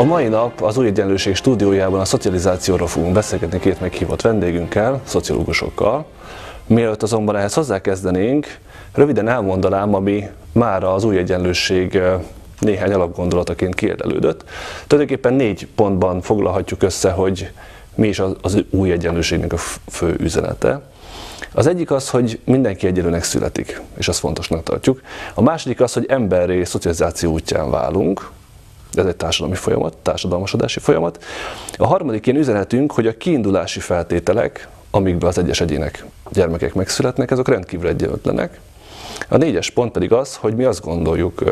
A mai nap az Új Egyenlőség stúdiójában a szocializációról fogunk beszélgetni két meghívott vendégünkkel, szociológusokkal. Mielőtt azonban ehhez hozzákezdenénk, röviden elmondanám, ami már az Új Egyenlőség néhány alapgondolataként kiérdelődött. Tulajdonképpen négy pontban foglalhatjuk össze, hogy mi is az új egyenlőségnek a fő üzenete. Az egyik az, hogy mindenki egyenlőnek születik, és azt fontosnak tartjuk. A második az, hogy emberré szocializáció útján válunk, ez egy társadalmi folyamat, társadalmasodási folyamat. A harmadik ilyen üzenetünk, hogy a kiindulási feltételek, amikben az egyes egyének gyermekek megszületnek, azok rendkívül egyenlőtlenek. A négyes pont pedig az, hogy mi azt gondoljuk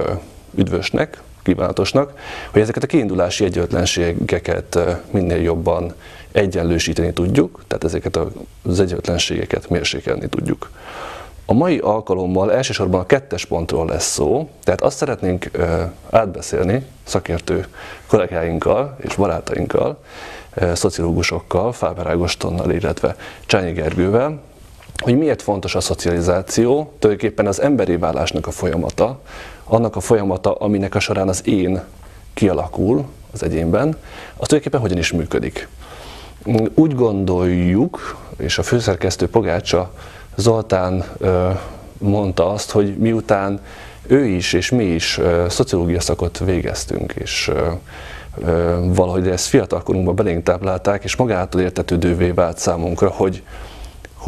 üdvösnek, kívánatosnak, hogy ezeket a kiindulási egyenlőtlenségeket minél jobban egyenlősíteni tudjuk, tehát ezeket az egyenlőtlenségeket mérsékelni tudjuk. A mai alkalommal elsősorban a kettes pontról lesz szó, tehát azt szeretnénk átbeszélni szakértő kollégáinkkal és barátainkkal, szociológusokkal, Fáber Ágostonnal, illetve Csányi Gergővel, hogy miért fontos a szocializáció, tulajdonképpen az emberi válásnak a folyamata, annak a folyamata, aminek a során az én kialakul az egyénben, az tulajdonképpen hogyan is működik. Úgy gondoljuk, és a főszerkesztő Pogácsa Zoltán mondta azt, hogy miután ő is és mi is szociológia szakot végeztünk, és valahogy ezt fiatalkorunkban belénk táplálták, és magától értetődővé vált számunkra, hogy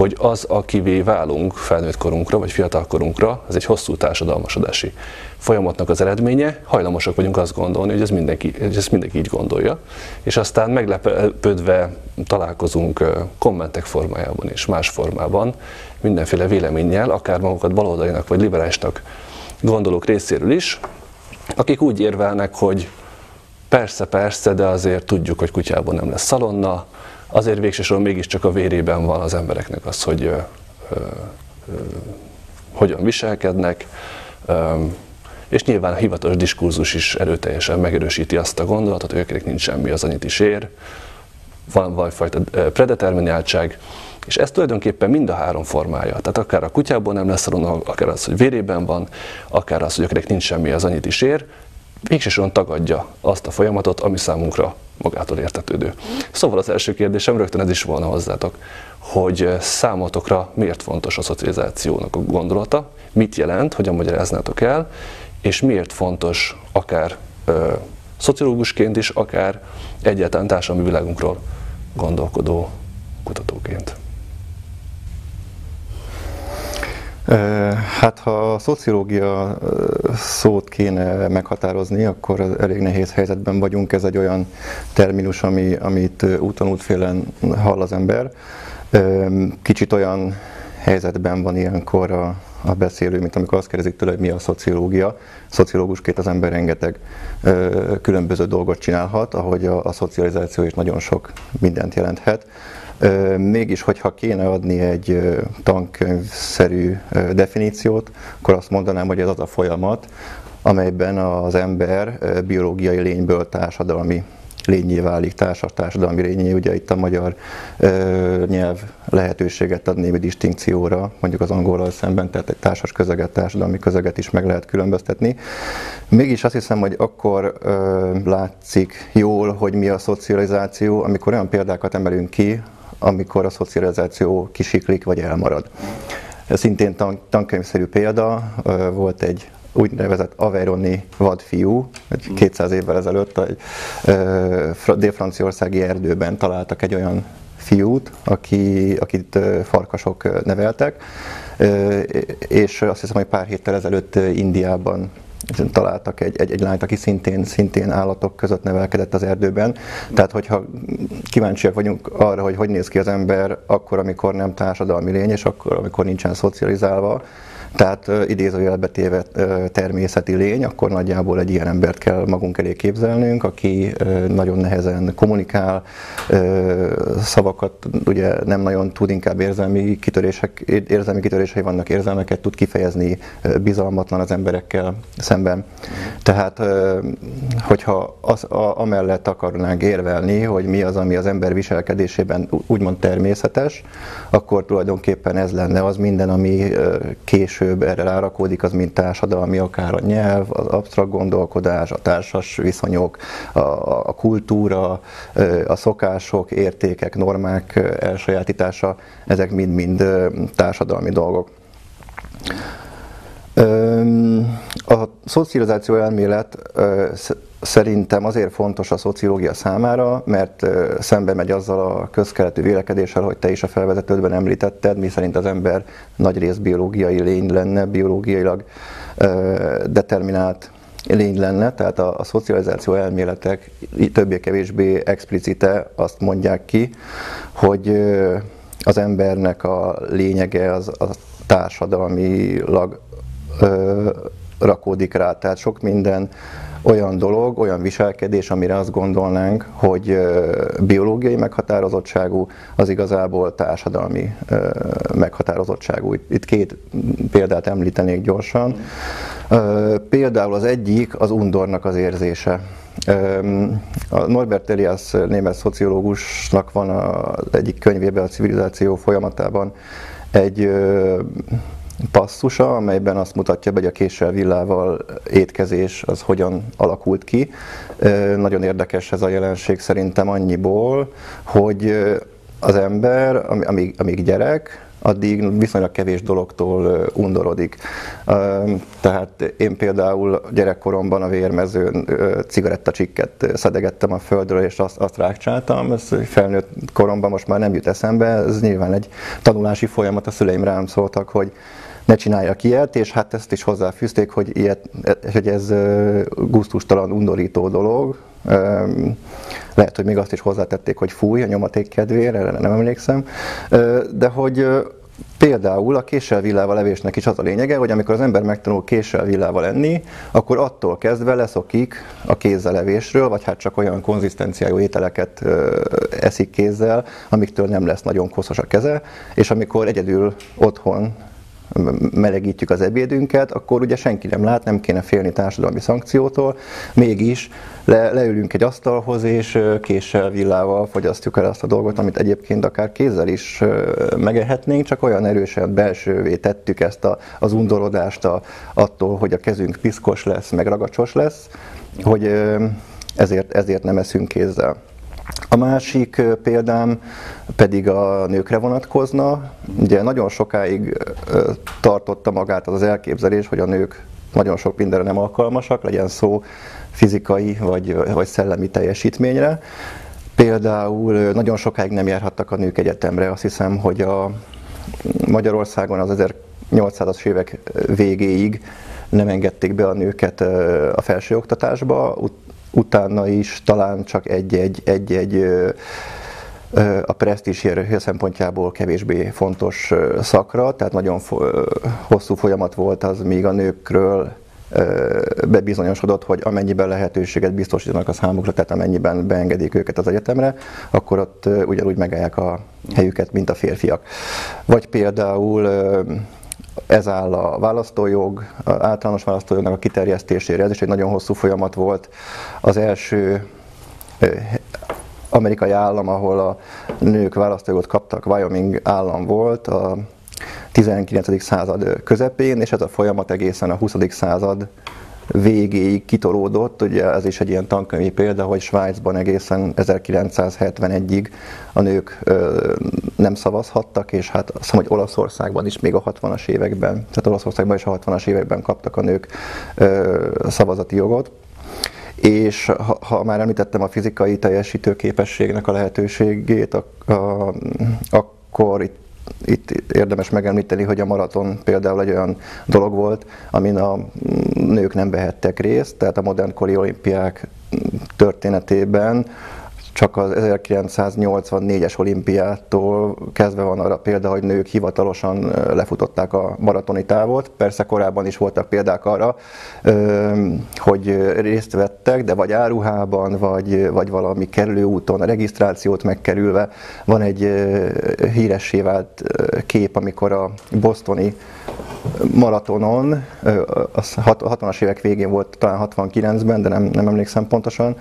hogy az, akivé válunk felnőtt korunkra, vagy fiatal korunkra, ez egy hosszú társadalmasodási folyamatnak az eredménye, hajlamosak vagyunk azt gondolni, hogy ez mindenki, hogy ez mindenki így gondolja, és aztán meglepődve találkozunk kommentek formájában és más formában, mindenféle véleménnyel, akár magukat baloldalinak vagy liberálisnak gondolók részéről is, akik úgy érvelnek, hogy persze, persze, de azért tudjuk, hogy kutyában nem lesz szalonna, azért végsősorban mégiscsak a vérében van az embereknek az, hogy ö, ö, ö, hogyan viselkednek, ö, és nyilván a hivatalos diskurzus is erőteljesen megerősíti azt a gondolatot, hogy akinek nincs semmi, az annyit is ér, van valamifajta predetermináltság, és ez tulajdonképpen mind a három formája. Tehát akár a kutyából nem lesz szalonna, akár az, hogy vérében van, akár az, hogy akinek nincs semmi, az annyit is ér, végsősorban tagadja azt a folyamatot, ami számunkra magától értetődő. Szóval az első kérdésem rögtön ez is volna hozzátok, hogy számotokra miért fontos a szocializációnak a gondolata, mit jelent, hogyan magyaráznátok el, és miért fontos akár ö, szociológusként is, akár egyáltalán társadalmi világunkról gondolkodó kutatóként. Hát ha a szociológia szót kéne meghatározni, akkor elég nehéz helyzetben vagyunk. Ez egy olyan terminus, ami, amit úton útfélen hall az ember. Kicsit olyan helyzetben van ilyenkor a, a beszélő, mint amikor azt kérdezik tőle, hogy mi a szociológia. Szociológusként az ember rengeteg ö, különböző dolgot csinálhat, ahogy a, a szocializáció is nagyon sok mindent jelenthet. Mégis, hogyha kéne adni egy tankönyvszerű definíciót, akkor azt mondanám, hogy ez az a folyamat, amelyben az ember biológiai lényből társadalmi lényé válik, társas társadalmi lényé. Ugye itt a magyar ö, nyelv lehetőséget ad némi distinkcióra, mondjuk az angolral szemben, tehát egy társas közeget, társadalmi közeget is meg lehet különböztetni. Mégis azt hiszem, hogy akkor ö, látszik jól, hogy mi a szocializáció, amikor olyan példákat emelünk ki, amikor a szocializáció kisiklik vagy elmarad. Ez szintén tan- tankönyvszerű példa, volt egy úgynevezett Averoni vadfiú, egy 200 évvel ezelőtt egy dél-franciaországi erdőben találtak egy olyan fiút, aki, akit farkasok neveltek, és azt hiszem, hogy pár héttel ezelőtt Indiában találtak egy, egy, egy lányt, aki szintén, szintén állatok között nevelkedett az erdőben. Tehát, hogyha kíváncsiak vagyunk arra, hogy hogy néz ki az ember akkor, amikor nem társadalmi lény, és akkor, amikor nincsen szocializálva, tehát idézőjelbe téve természeti lény, akkor nagyjából egy ilyen embert kell magunk elé képzelnünk, aki nagyon nehezen kommunikál, szavakat ugye nem nagyon tud, inkább érzelmi kitörések, érzelmi kitörései vannak, érzelmeket tud kifejezni, bizalmatlan az emberekkel szemben. Tehát, hogyha az, a, amellett akarnánk érvelni, hogy mi az, ami az ember viselkedésében úgymond természetes, akkor tulajdonképpen ez lenne az minden, ami késő később erre rárakódik, az mint társadalmi, akár a nyelv, az absztrakt gondolkodás, a társas viszonyok, a, a kultúra, a szokások, értékek, normák elsajátítása, ezek mind-mind társadalmi dolgok. A szocializáció elmélet szerintem azért fontos a szociológia számára, mert szembe megy azzal a közkeletű vélekedéssel, hogy te is a felvezetődben említetted, mi szerint az ember nagy rész biológiai lény lenne, biológiailag determinált lény lenne, tehát a, a szocializáció elméletek többé-kevésbé explicite azt mondják ki, hogy az embernek a lényege az, az társadalmilag ö, rakódik rá, tehát sok minden olyan dolog, olyan viselkedés, amire azt gondolnánk, hogy biológiai meghatározottságú, az igazából társadalmi meghatározottságú. Itt két példát említenék gyorsan. Például az egyik az undornak az érzése. A Norbert Elias német szociológusnak van az egyik könyvében a civilizáció folyamatában egy passzusa, amelyben azt mutatja be, hogy a késsel villával étkezés az hogyan alakult ki. Nagyon érdekes ez a jelenség szerintem annyiból, hogy az ember, amíg, amíg gyerek, addig viszonylag kevés dologtól undorodik. Tehát én például gyerekkoromban a vérmezőn cigarettacsikket szedegettem a földről, és azt, azt rákcsáltam. Ez felnőtt koromban most már nem jut eszembe, ez nyilván egy tanulási folyamat, a szüleim rám szóltak, hogy ne csináljak ilyet, és hát ezt is hozzáfűzték, hogy, ilyet, hogy ez guztustalan, undorító dolog. Lehet, hogy még azt is hozzátették, hogy fúj a nyomaték kedvére, erre nem emlékszem. De hogy Például a késsel villával levésnek is az a lényege, hogy amikor az ember megtanul késsel villával enni, akkor attól kezdve leszokik a kézzel levésről, vagy hát csak olyan konzisztenciájú ételeket eszik kézzel, amiktől nem lesz nagyon koszos a keze, és amikor egyedül otthon melegítjük az ebédünket, akkor ugye senki nem lát, nem kéne félni társadalmi szankciótól, mégis le, leülünk egy asztalhoz, és késsel, villával fogyasztjuk el azt a dolgot, amit egyébként akár kézzel is megehetnénk, csak olyan erősen belsővé tettük ezt a, az undorodást a, attól, hogy a kezünk piszkos lesz, meg ragacsos lesz, hogy ezért, ezért nem eszünk kézzel. A másik példám pedig a nőkre vonatkozna. Ugye nagyon sokáig tartotta magát az, az elképzelés, hogy a nők nagyon sok mindenre nem alkalmasak, legyen szó fizikai vagy, vagy szellemi teljesítményre. Például nagyon sokáig nem járhattak a nők egyetemre. Azt hiszem, hogy a Magyarországon az 1800-as évek végéig nem engedték be a nőket a felsőoktatásba, utána is talán csak egy-egy, egy-egy a presztízs szempontjából kevésbé fontos szakra, tehát nagyon hosszú folyamat volt az, míg a nőkről bebizonyosodott, hogy amennyiben lehetőséget biztosítanak a számukra, tehát amennyiben beengedik őket az egyetemre, akkor ott ugyanúgy megállják a helyüket, mint a férfiak. Vagy például ez áll a választójog, általános választójognak a kiterjesztésére. Ez is egy nagyon hosszú folyamat volt. Az első amerikai állam, ahol a nők választójogot kaptak, Wyoming állam volt a 19. század közepén, és ez a folyamat egészen a 20. század végéig kitolódott, ugye ez is egy ilyen tankönyvi példa, hogy Svájcban egészen 1971-ig a nők ö, nem szavazhattak, és hát azt hiszem, hogy Olaszországban is még a 60-as években, tehát Olaszországban is a 60-as években kaptak a nők ö, szavazati jogot. És ha, ha már említettem a fizikai teljesítő képességnek a lehetőségét, a, a, akkor itt itt érdemes megemlíteni, hogy a maraton például egy olyan dolog volt, amin a nők nem vehettek részt, tehát a modernkori olimpiák történetében csak az 1984-es olimpiától kezdve van arra példa, hogy nők hivatalosan lefutották a maratoni távot. Persze korábban is voltak példák arra, hogy részt vettek, de vagy áruhában, vagy, vagy valami kerülőúton, a regisztrációt megkerülve. Van egy híressé vált kép, amikor a bostoni maratonon, a 60-as évek végén volt, talán 69-ben, de nem, nem emlékszem pontosan,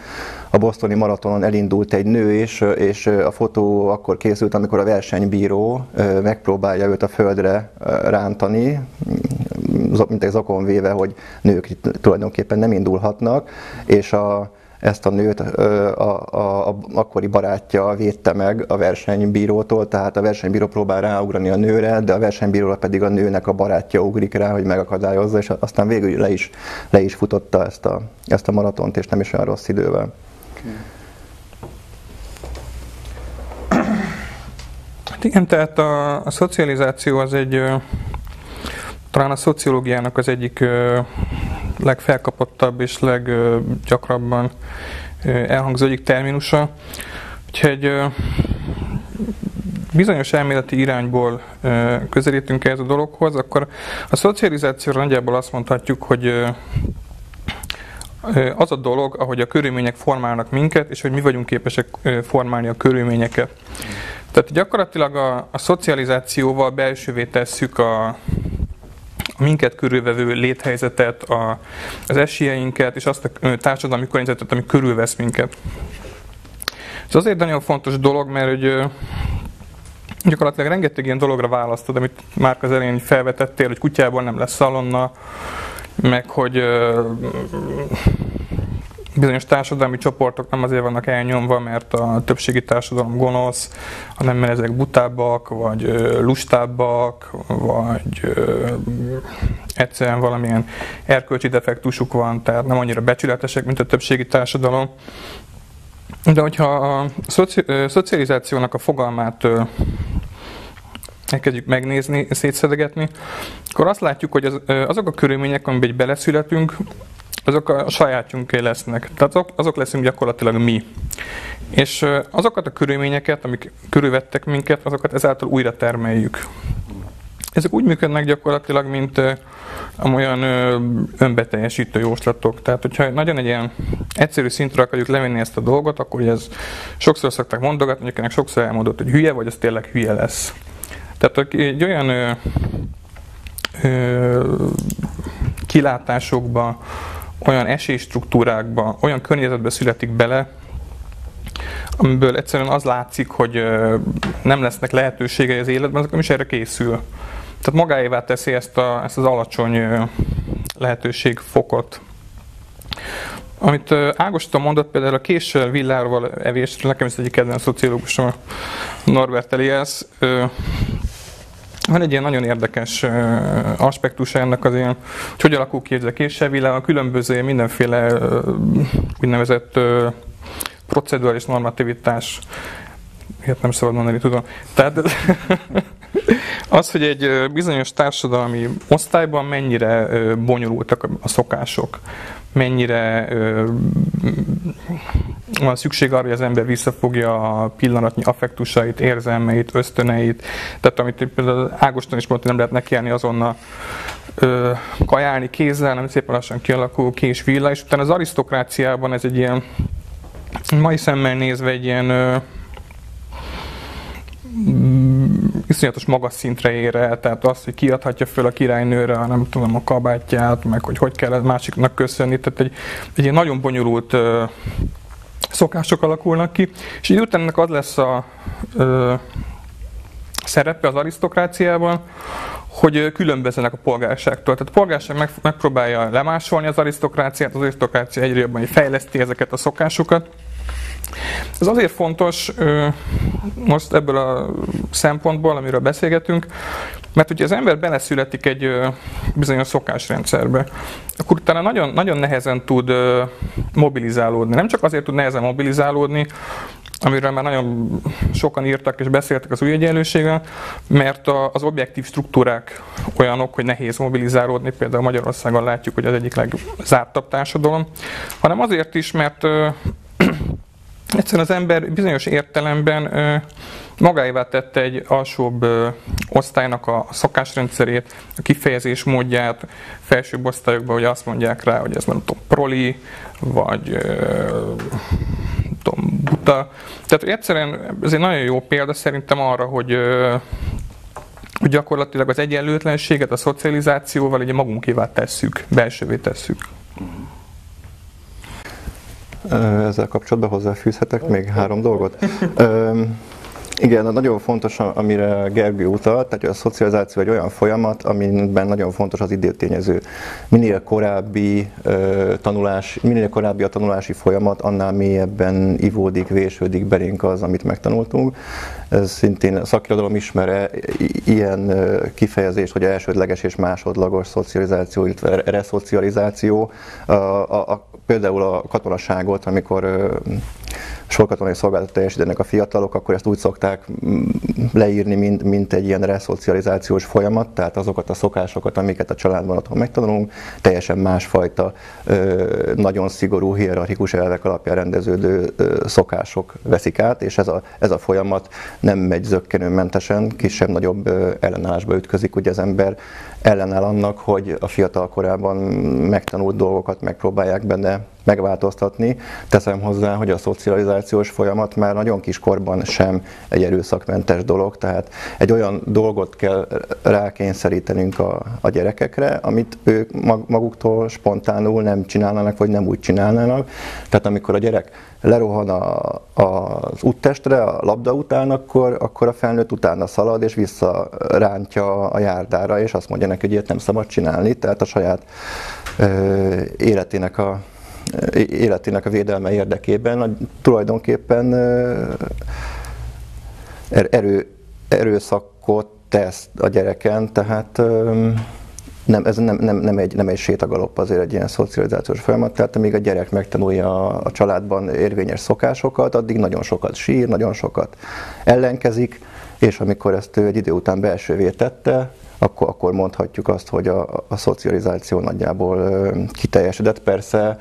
a bostoni maratonon elindult egy nő, és, és a fotó akkor készült, amikor a versenybíró megpróbálja őt a földre rántani, mint egy zakon véve, hogy nők tulajdonképpen nem indulhatnak, és a, ezt a nőt a, a, a akkori barátja védte meg a versenybírótól, tehát a versenybíró próbál ráugrani a nőre, de a versenybíró pedig a nőnek a barátja ugrik rá, hogy megakadályozza, és aztán végül le is, le is futotta ezt a, ezt a maratont, és nem is olyan rossz idővel. Hát igen, tehát a, a szocializáció az egy, talán a szociológiának az egyik legfelkapottabb és leggyakrabban elhangzó egyik terminusa. Úgyhogy bizonyos elméleti irányból közelítünk ez a dologhoz, akkor a szocializációra nagyjából azt mondhatjuk, hogy az a dolog, ahogy a körülmények formálnak minket, és hogy mi vagyunk képesek formálni a körülményeket. Tehát gyakorlatilag a, a szocializációval belsővé tesszük a minket körülvevő léthelyzetet, a, az esélyeinket, és azt a társadalmi környezetet, ami körülvesz minket. Ez azért nagyon fontos dolog, mert hogy gyakorlatilag rengeteg ilyen dologra választod, amit már az elején felvetettél, hogy kutyából nem lesz szalonna, meg hogy bizonyos társadalmi csoportok nem azért vannak elnyomva, mert a többségi társadalom gonosz, hanem mert ezek butábbak, vagy lustábbak, vagy egyszerűen valamilyen erkölcsi defektusuk van, tehát nem annyira becsületesek, mint a többségi társadalom. De hogyha a szoci- szocializációnak a fogalmát elkezdjük megnézni, szétszedegetni, akkor azt látjuk, hogy az, azok a körülmények, amiben beleszületünk, azok a sajátjunké lesznek. Tehát azok, azok leszünk gyakorlatilag mi. És azokat a körülményeket, amik körülvettek minket, azokat ezáltal újra termeljük. Ezek úgy működnek gyakorlatilag, mint olyan önbeteljesítő jóslatok. Tehát, hogyha nagyon egy ilyen egyszerű szintre akarjuk levenni ezt a dolgot, akkor ez sokszor szokták mondogatni, hogy ennek sokszor elmondott, hogy hülye, vagy az tényleg hülye lesz. Tehát egy olyan ö, ö, kilátásokba, olyan esélystruktúrákba, olyan környezetbe születik bele, amiből egyszerűen az látszik, hogy nem lesznek lehetőségei az életben, akkor is erre készül. Tehát magáévá teszi ezt, a, ezt az alacsony lehetőségfokot. Amit Ágoston mondott például a késsel villáról evésről, nekem is egyik kedvenc szociológusom, Norbert Elias, van egy ilyen nagyon érdekes aspektus ennek az ilyen, hogy hogy alakul ki ez a késsevillám, a különböző mindenféle úgynevezett procedurális normativitás Ilyet nem szabad mondani, tudom. Tehát az, hogy egy bizonyos társadalmi osztályban mennyire bonyolultak a szokások, mennyire van szükség arra, hogy az ember visszafogja a pillanatnyi affektusait, érzelmeit, ösztöneit. Tehát amit például Ágoston is mondta, nem lehet nekiállni azonnal ö, kajálni kézzel, nem szépen lassan kialakul kés villa, és utána az arisztokráciában ez egy ilyen mai szemmel nézve egy ilyen ö, iszonyatos magas szintre ér el, tehát az, hogy kiadhatja föl a királynőre, nem tudom, a kabátját, meg hogy hogy kell másiknak köszönni, tehát egy, egy ilyen nagyon bonyolult ö, szokások alakulnak ki, és így utána az lesz a ö, szerepe az arisztokráciában, hogy különbözőnek a polgárságtól. Tehát a polgárság meg, megpróbálja lemásolni az arisztokráciát, az arisztokrácia egyre jobban fejleszti ezeket a szokásokat, ez azért fontos most ebből a szempontból, amiről beszélgetünk, mert hogyha az ember beleszületik egy bizonyos szokásrendszerbe, akkor utána nagyon, nagyon nehezen tud mobilizálódni. Nem csak azért tud nehezen mobilizálódni, amiről már nagyon sokan írtak és beszéltek az új egyenlőséggel, mert az objektív struktúrák olyanok, hogy nehéz mobilizálódni, például Magyarországon látjuk, hogy az egyik legzártabb társadalom, hanem azért is, mert Egyszerűen az ember bizonyos értelemben magáévá tette egy alsóbb osztálynak a szokásrendszerét, a kifejezés módját, felsőbb osztályokban, hogy azt mondják rá, hogy ez nem tudom, proli, vagy tudom, buta. Tehát egyszerűen ez egy nagyon jó példa szerintem arra, hogy hogy gyakorlatilag az egyenlőtlenséget a szocializációval ugye magunkévá tesszük, belsővé tesszük. Ezzel kapcsolatban hozzáfűzhetek még három dolgot. Igen, nagyon fontos, amire Gergő utalt, tehát a szocializáció egy olyan folyamat, amiben nagyon fontos az időtényező. Minél korábbi uh, tanulás, minél korábbi a tanulási folyamat, annál mélyebben ivódik, vésődik belénk az, amit megtanultunk. Ez szintén a szakirodalom ismere ilyen kifejezést, hogy elsődleges és másodlagos szocializáció, illetve reszocializáció. A, a, a, például a katonaságot, amikor sorkatonai szolgálatot teljesítenek a fiatalok, akkor ezt úgy szokták mm, leírni, mint, mint egy ilyen reszocializációs folyamat, tehát azokat a szokásokat, amiket a családban otthon megtanulunk, teljesen másfajta, nagyon szigorú, hierarchikus elvek alapján rendeződő szokások veszik át, és ez a, ez a folyamat nem megy zöggenőmentesen, kisebb-nagyobb ellenállásba ütközik, ugye az ember. Ellenáll annak, hogy a fiatal korában megtanult dolgokat megpróbálják benne megváltoztatni. Teszem hozzá, hogy a szocializációs folyamat már nagyon kiskorban sem egy erőszakmentes dolog, tehát egy olyan dolgot kell rákényszerítenünk a, a gyerekekre, amit ők maguktól spontánul nem csinálnának, vagy nem úgy csinálnának. Tehát amikor a gyerek lerohan a, a, az úttestre, a labda után, akkor, akkor a felnőtt utána szalad, és visszarántja a járdára, és azt mondja neki, hogy ilyet nem szabad csinálni, tehát a saját ö, életének a életének a védelme érdekében tulajdonképpen er, erő, erőszakot tesz a gyereken, tehát nem, ez nem, nem, nem, egy, nem egy sétagalopp azért egy ilyen szocializációs folyamat, tehát amíg a gyerek megtanulja a, a családban érvényes szokásokat, addig nagyon sokat sír, nagyon sokat ellenkezik, és amikor ezt ő egy idő után belsővé tette, akkor, akkor mondhatjuk azt, hogy a, a szocializáció nagyjából kiteljesedett. Persze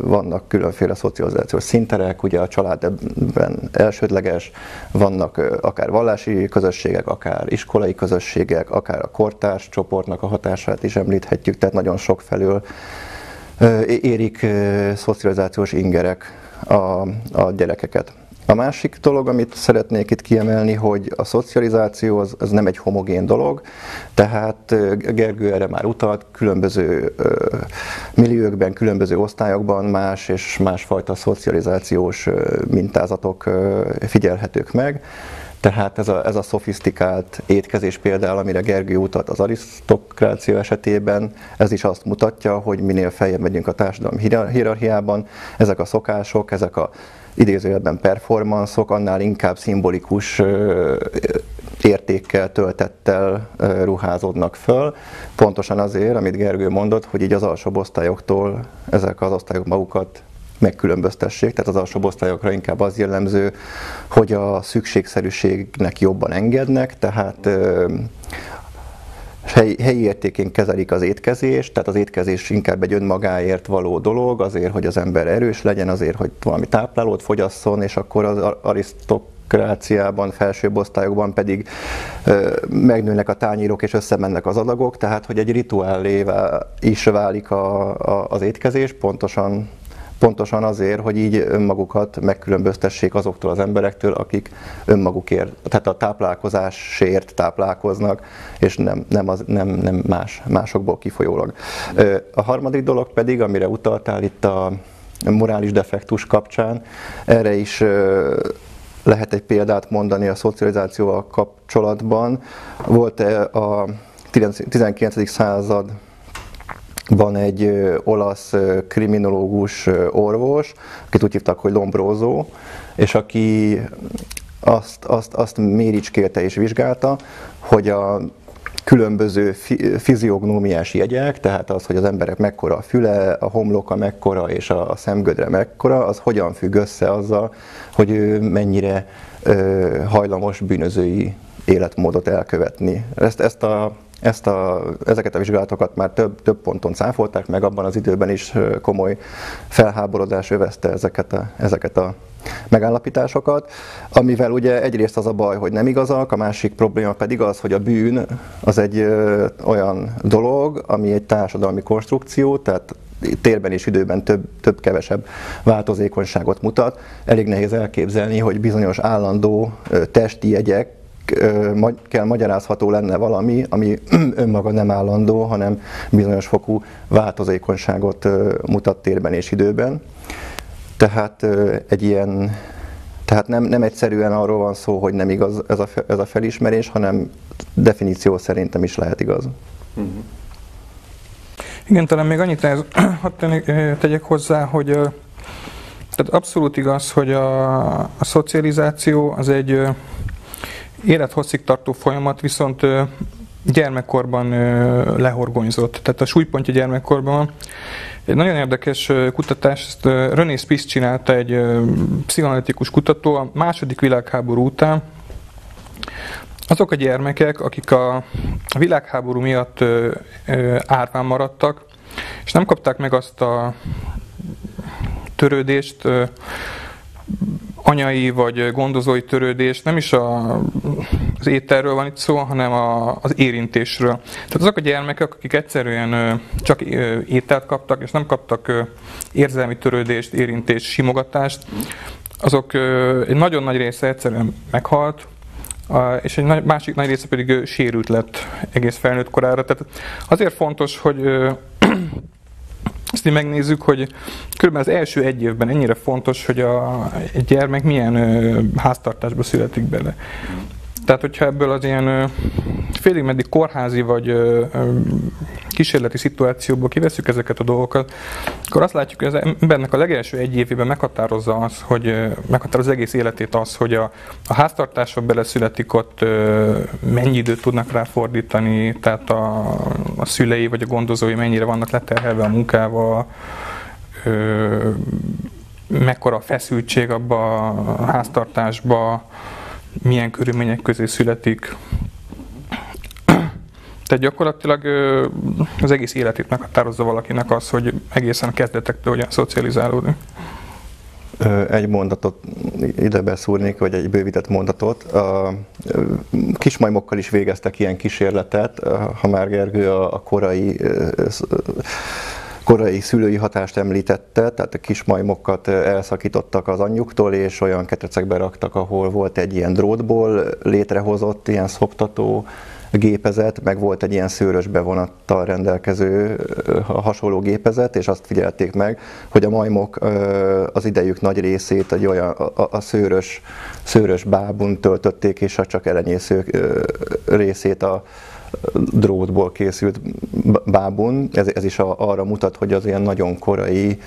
vannak különféle szocializációs szinterek, ugye a családban elsődleges, vannak akár vallási közösségek, akár iskolai közösségek, akár a kortárs csoportnak a hatását is említhetjük, tehát nagyon sok felül érik szocializációs ingerek a, a gyerekeket. A másik dolog, amit szeretnék itt kiemelni, hogy a szocializáció az, az nem egy homogén dolog, tehát Gergő erre már utalt, különböző ö, milliókben, különböző osztályokban más és másfajta szocializációs mintázatok figyelhetők meg. Tehát ez a, ez a szofisztikált étkezés például, amire Gergő utalt az arisztokrácia esetében, ez is azt mutatja, hogy minél feljebb megyünk a társadalmi hierarchiában, ezek a szokások, ezek a idézőjelben performanszok, annál inkább szimbolikus értékkel, töltettel ruházódnak föl. Pontosan azért, amit Gergő mondott, hogy így az alsóbb osztályoktól ezek az osztályok magukat megkülönböztessék, tehát az alsóbb osztályokra inkább az jellemző, hogy a szükségszerűségnek jobban engednek, tehát helyi, helyi értékén kezelik az étkezést, tehát az étkezés inkább egy önmagáért való dolog, azért, hogy az ember erős legyen, azért, hogy valami táplálót fogyasszon, és akkor az arisztok kráciában, felsőbb osztályokban pedig ö, megnőnek a tányírok és összemennek az adagok, tehát hogy egy rituálé is válik a, a, az étkezés, pontosan Pontosan azért, hogy így önmagukat megkülönböztessék azoktól az emberektől, akik önmagukért, tehát a táplálkozásért táplálkoznak, és nem, nem, az, nem, nem más, másokból kifolyólag. A harmadik dolog pedig, amire utaltál itt a morális defektus kapcsán, erre is lehet egy példát mondani a szocializációval kapcsolatban. Volt a 19. század van egy olasz kriminológus orvos, akit úgy hívtak, hogy Lombrózó, és aki azt, azt, azt méricskélte és vizsgálta, hogy a különböző fiziognómiás jegyek, tehát az, hogy az emberek mekkora a füle, a homloka mekkora és a szemgödre mekkora, az hogyan függ össze azzal, hogy ő mennyire ö, hajlamos bűnözői életmódot elkövetni. Ezt, ezt a ezt a, ezeket a vizsgálatokat már több, több ponton cáfolták meg, abban az időben is komoly felháborodás övezte ezeket a, ezeket a megállapításokat, amivel ugye egyrészt az a baj, hogy nem igazak, a másik probléma pedig az, hogy a bűn az egy ö, olyan dolog, ami egy társadalmi konstrukció, tehát térben és időben több, több kevesebb változékonyságot mutat. Elég nehéz elképzelni, hogy bizonyos állandó testi jegyek kell magyarázható lenne valami, ami önmaga nem állandó, hanem bizonyos fokú változékonyságot mutat térben és időben. Tehát egy ilyen Tehát nem, nem egyszerűen arról van szó, hogy nem igaz ez a, ez a felismerés, hanem definíció szerintem is lehet igaz. Uh-huh. Igen, talán még annyit ehhez, hadd tegyek hozzá, hogy tehát abszolút igaz, hogy a, a szocializáció az egy élethosszig tartó folyamat, viszont gyermekkorban lehorgonyzott. Tehát a súlypontja gyermekkorban egy nagyon érdekes kutatás, ezt René Spiss csinálta, egy pszichoanalitikus kutató a második világháború után. Azok a gyermekek, akik a világháború miatt árván maradtak, és nem kapták meg azt a törődést, anyai vagy gondozói törődés, nem is a, az ételről van itt szó, hanem a, az érintésről. Tehát azok a gyermekek, akik egyszerűen csak ételt kaptak, és nem kaptak érzelmi törődést, érintést, simogatást, azok egy nagyon nagy része egyszerűen meghalt, és egy másik nagy része pedig sérült lett egész felnőtt korára. Tehát azért fontos, hogy ezt így megnézzük, hogy körülbelül az első egy évben ennyire fontos, hogy a, gyermek milyen háztartásba születik bele. Tehát, hogyha ebből az ilyen félig meddig kórházi vagy kísérleti szituációból kiveszük ezeket a dolgokat, akkor azt látjuk, hogy az embernek a legelső egy évében meghatározza az, hogy meghatározza az egész életét az, hogy a, a háztartásba beleszületik, ott mennyi időt tudnak rá fordítani, tehát a, a szülei vagy a gondozói mennyire vannak leterhelve a munkával, ö, mekkora a feszültség abba a háztartásba, milyen körülmények közé születik. Tehát gyakorlatilag az egész életét meghatározza valakinek az, hogy egészen a kezdetektől hogyan szocializálódik. Egy mondatot ide beszúrnék, vagy egy bővített mondatot. A kismajmokkal is végeztek ilyen kísérletet, ha már Gergő a korai korai szülői hatást említette, tehát a kismajmokat elszakítottak az anyjuktól, és olyan ketrecekbe raktak, ahol volt egy ilyen drótból létrehozott ilyen szoptató gépezet, meg volt egy ilyen szőrös bevonattal rendelkező hasonló gépezet, és azt figyelték meg, hogy a majmok az idejük nagy részét egy olyan, a, a szőrös, szőrös bábun töltötték, és a csak elenyésző részét a, drótból készült bábun, ez, ez is a, arra mutat, hogy az ilyen nagyon korai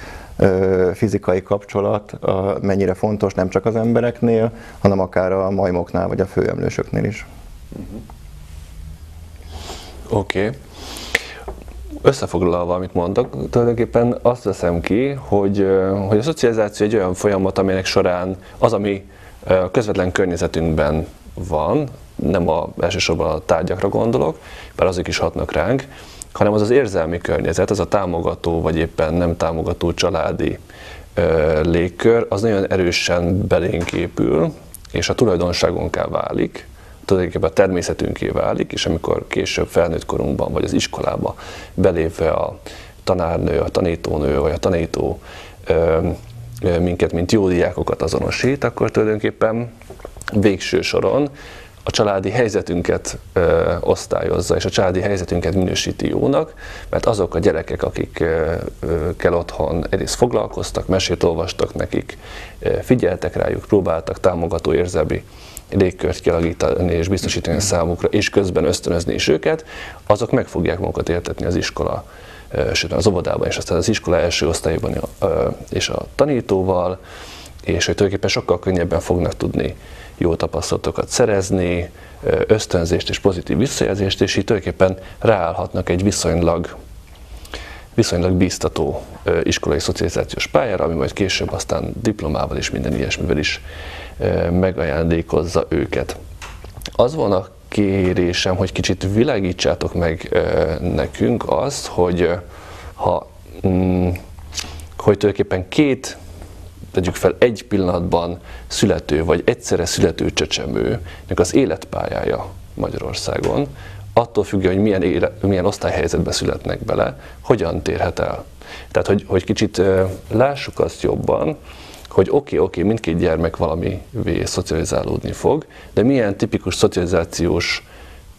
fizikai kapcsolat mennyire fontos nem csak az embereknél, hanem akár a majmoknál vagy a főemlősöknél is. Oké. Okay. Összefoglalva, amit mondok, tulajdonképpen azt veszem ki, hogy, hogy a szocializáció egy olyan folyamat, amelynek során az, ami közvetlen környezetünkben van, nem a, elsősorban a tárgyakra gondolok, bár azok is hatnak ránk, hanem az az érzelmi környezet, az a támogató vagy éppen nem támogató családi ö, légkör, az nagyon erősen belénk épül, és a tulajdonságunká válik, tulajdonképpen a természetünké válik, és amikor később felnőtt korunkban, vagy az iskolába belépve a tanárnő, a tanítónő, vagy a tanító ö, minket, mint jó diákokat azonosít, akkor tulajdonképpen végső soron a családi helyzetünket ö, osztályozza, és a családi helyzetünket minősíti jónak, mert azok a gyerekek, akikkel otthon egyrészt foglalkoztak, mesét olvastak nekik, figyeltek rájuk, próbáltak támogató érzelmi légkört kialakítani és biztosítani a számukra, és közben ösztönözni is őket, azok meg fogják magukat értetni az iskola, sőt az óvodában, és aztán az iskola első osztályban és a tanítóval, és hogy tulajdonképpen sokkal könnyebben fognak tudni jó tapasztalatokat szerezni, ösztönzést és pozitív visszajelzést, és így tulajdonképpen ráállhatnak egy viszonylag viszonylag bíztató iskolai szocializációs pályára, ami majd később aztán diplomával és minden ilyesmivel is megajándékozza őket. Az van a kérésem, hogy kicsit világítsátok meg nekünk azt, hogy ha mm, hogy tulajdonképpen két tegyük fel egy pillanatban születő, vagy egyszerre születő csecsemőnek az életpályája Magyarországon, attól függően, hogy milyen, éle, milyen osztályhelyzetbe születnek bele, hogyan térhet el. Tehát, hogy, hogy kicsit lássuk azt jobban, hogy oké, okay, oké, okay, mindkét gyermek valami szocializálódni fog, de milyen tipikus szocializációs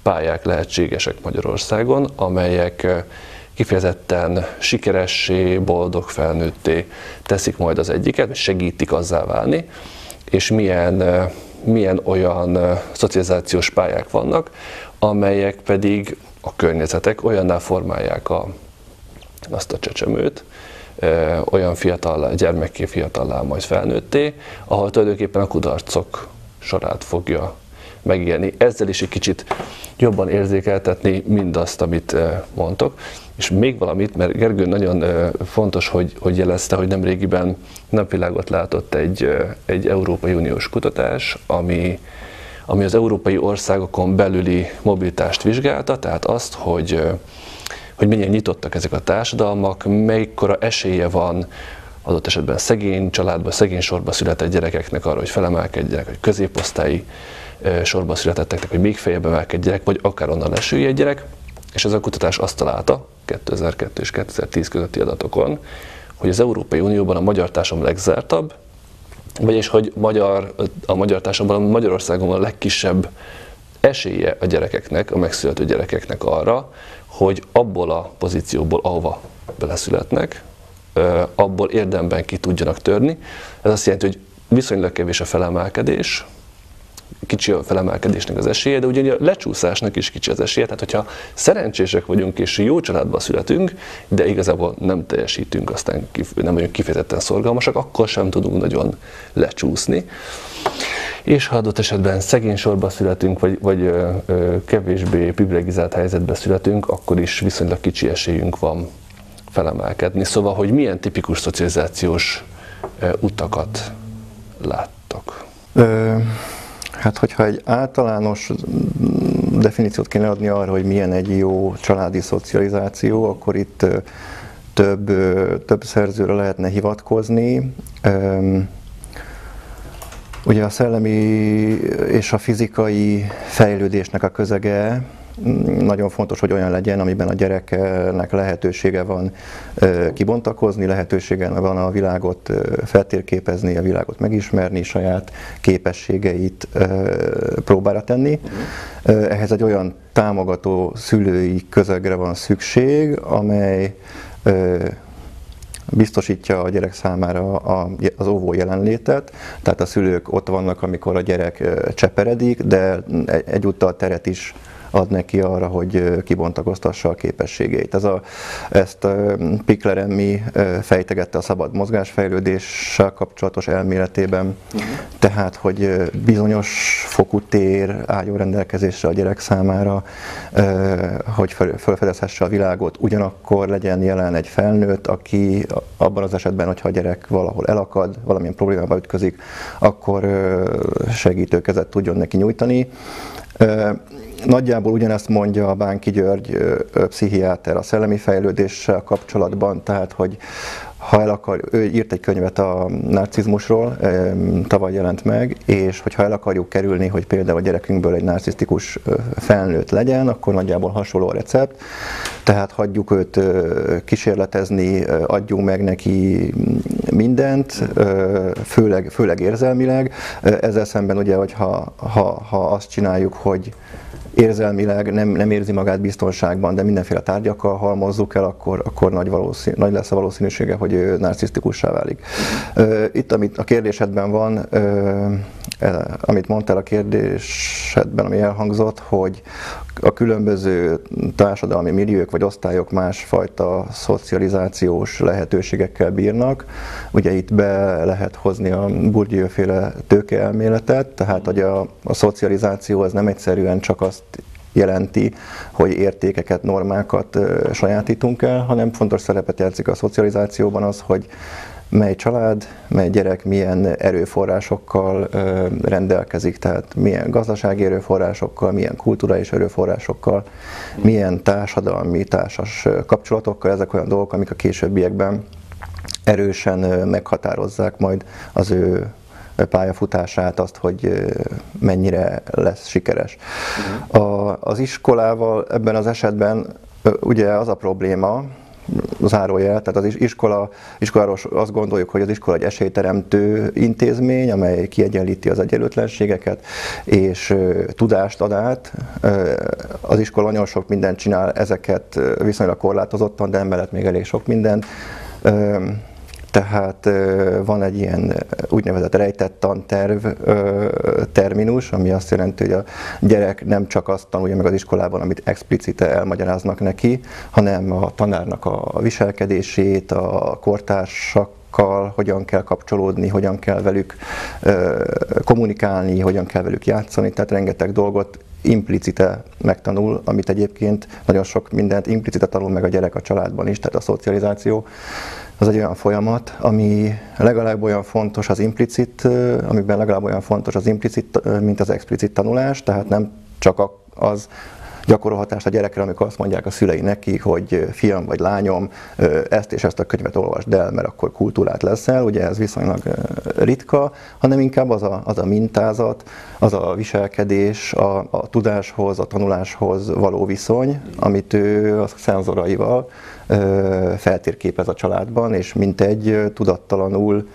pályák lehetségesek Magyarországon, amelyek kifejezetten sikeressé, boldog felnőtté teszik majd az egyiket, segítik azzá válni, és milyen, milyen olyan szocializációs pályák vannak, amelyek pedig a környezetek olyanná formálják a, azt a csecsemőt, olyan fiatal, gyermekké fiatallá majd felnőtté, ahol tulajdonképpen a kudarcok sorát fogja megélni. Ezzel is egy kicsit jobban érzékeltetni mindazt, amit mondtok. És még valamit, mert Gergő nagyon fontos, hogy, hogy jelezte, hogy nemrégiben napvilágot látott egy, egy Európai Uniós kutatás, ami, ami az európai országokon belüli mobilitást vizsgálta, tehát azt, hogy, hogy mennyire nyitottak ezek a társadalmak, mekkora esélye van adott esetben szegény családba, szegény sorba született gyerekeknek arra, hogy felemelkedjenek, hogy középosztályi sorba születetteknek, hogy még feljebb emelkedjenek, vagy akár onnan lesülj egy gyerek. És ez a kutatás azt találta, 2002 és 2010 közötti adatokon, hogy az Európai Unióban a magyar társadalom legzártabb, vagyis hogy magyar, a magyar társadalomban Magyarországon a legkisebb esélye a gyerekeknek, a megszülető gyerekeknek arra, hogy abból a pozícióból, ahova beleszületnek, abból érdemben ki tudjanak törni. Ez azt jelenti, hogy viszonylag kevés a felemelkedés, kicsi a felemelkedésnek az esélye, de ugye a lecsúszásnak is kicsi az esélye. Tehát, hogyha szerencsések vagyunk és jó családba születünk, de igazából nem teljesítünk, aztán nem vagyunk kifejezetten szorgalmasak, akkor sem tudunk nagyon lecsúszni. És ha adott esetben szegény sorba születünk, vagy, vagy ö, ö, kevésbé privilegizált helyzetbe születünk, akkor is viszonylag kicsi esélyünk van felemelkedni. Szóval, hogy milyen tipikus szocializációs ö, utakat láttak? Ö, Hát, hogyha egy általános definíciót kéne adni arra, hogy milyen egy jó családi szocializáció, akkor itt több, több szerzőre lehetne hivatkozni. Ugye a szellemi és a fizikai fejlődésnek a közege nagyon fontos, hogy olyan legyen, amiben a gyereknek lehetősége van kibontakozni, lehetősége van a világot feltérképezni, a világot megismerni, saját képességeit próbára tenni. Ehhez egy olyan támogató szülői közegre van szükség, amely biztosítja a gyerek számára az óvó jelenlétet, tehát a szülők ott vannak, amikor a gyerek cseperedik, de egyúttal teret is ad neki arra, hogy kibontakoztassa a képességeit. Ez a, ezt Pikleremi fejtegette a szabad mozgásfejlődéssel kapcsolatos elméletében, uh-huh. tehát, hogy bizonyos fokú tér álljon rendelkezésre a gyerek számára, hogy felfedezhesse a világot, ugyanakkor legyen jelen egy felnőtt, aki abban az esetben, hogyha a gyerek valahol elakad, valamilyen problémába ütközik, akkor segítőkezet tudjon neki nyújtani. Nagyjából ugyanezt mondja a Bánki György pszichiáter a szellemi fejlődéssel kapcsolatban, tehát hogy ha el akar, ő írt egy könyvet a narcizmusról, tavaly jelent meg, és hogyha el akarjuk kerülni, hogy például a gyerekünkből egy narcisztikus felnőtt legyen, akkor nagyjából hasonló a recept. Tehát hagyjuk őt kísérletezni, adjunk meg neki mindent, főleg, főleg érzelmileg. Ezzel szemben ugye, hogy ha, ha, ha azt csináljuk, hogy érzelmileg nem, nem érzi magát biztonságban, de mindenféle tárgyakkal halmozzuk el, akkor, akkor nagy, valószín, nagy lesz a valószínűsége, hogy ő narcisztikussá válik. Itt, amit a kérdésedben van, e, amit mondtál a kérdésedben, ami elhangzott, hogy a különböző társadalmi milliók vagy osztályok másfajta szocializációs lehetőségekkel bírnak. Ugye itt be lehet hozni a Bourdieu féle tőkeelméletet, tehát hogy a, a szocializáció az nem egyszerűen csak azt jelenti, hogy értékeket, normákat sajátítunk el, hanem fontos szerepet játszik a szocializációban az, hogy mely család, mely gyerek milyen erőforrásokkal rendelkezik, tehát milyen gazdasági erőforrásokkal, milyen kulturális erőforrásokkal, milyen társadalmi, társas kapcsolatokkal, ezek olyan dolgok, amik a későbbiekben erősen meghatározzák majd az ő pályafutását, azt, hogy mennyire lesz sikeres. Uh-huh. A, az iskolával ebben az esetben ugye az a probléma, zárójel, tehát az iskola, iskoláról azt gondoljuk, hogy az iskola egy esélyteremtő intézmény, amely kiegyenlíti az egyenlőtlenségeket, és tudást ad át. Az iskola nagyon sok mindent csinál, ezeket viszonylag korlátozottan, de emellett még elég sok mindent Tehát van egy ilyen úgynevezett rejtett tanterv terminus, ami azt jelenti, hogy a gyerek nem csak azt tanulja meg az iskolában, amit explicite elmagyaráznak neki, hanem a tanárnak a viselkedését, a kortársak hogyan kell kapcsolódni, hogyan kell velük kommunikálni, hogyan kell velük játszani, tehát rengeteg dolgot implicite megtanul, amit egyébként nagyon sok mindent implicite tanul meg a gyerek a családban is, tehát a szocializáció az egy olyan folyamat, ami legalább olyan fontos az implicit, amiben legalább olyan fontos az implicit, mint az explicit tanulás, tehát nem csak az, gyakorol hatást a gyerekre, amikor azt mondják a szülei neki, hogy fiam vagy lányom, ezt és ezt a könyvet olvasd el, mert akkor kultúrát leszel, ugye ez viszonylag ritka, hanem inkább az a, az a mintázat, az a viselkedés, a, a tudáshoz, a tanuláshoz való viszony, amit ő a szenzoraival feltérképez a családban, és mint egy tudattalanul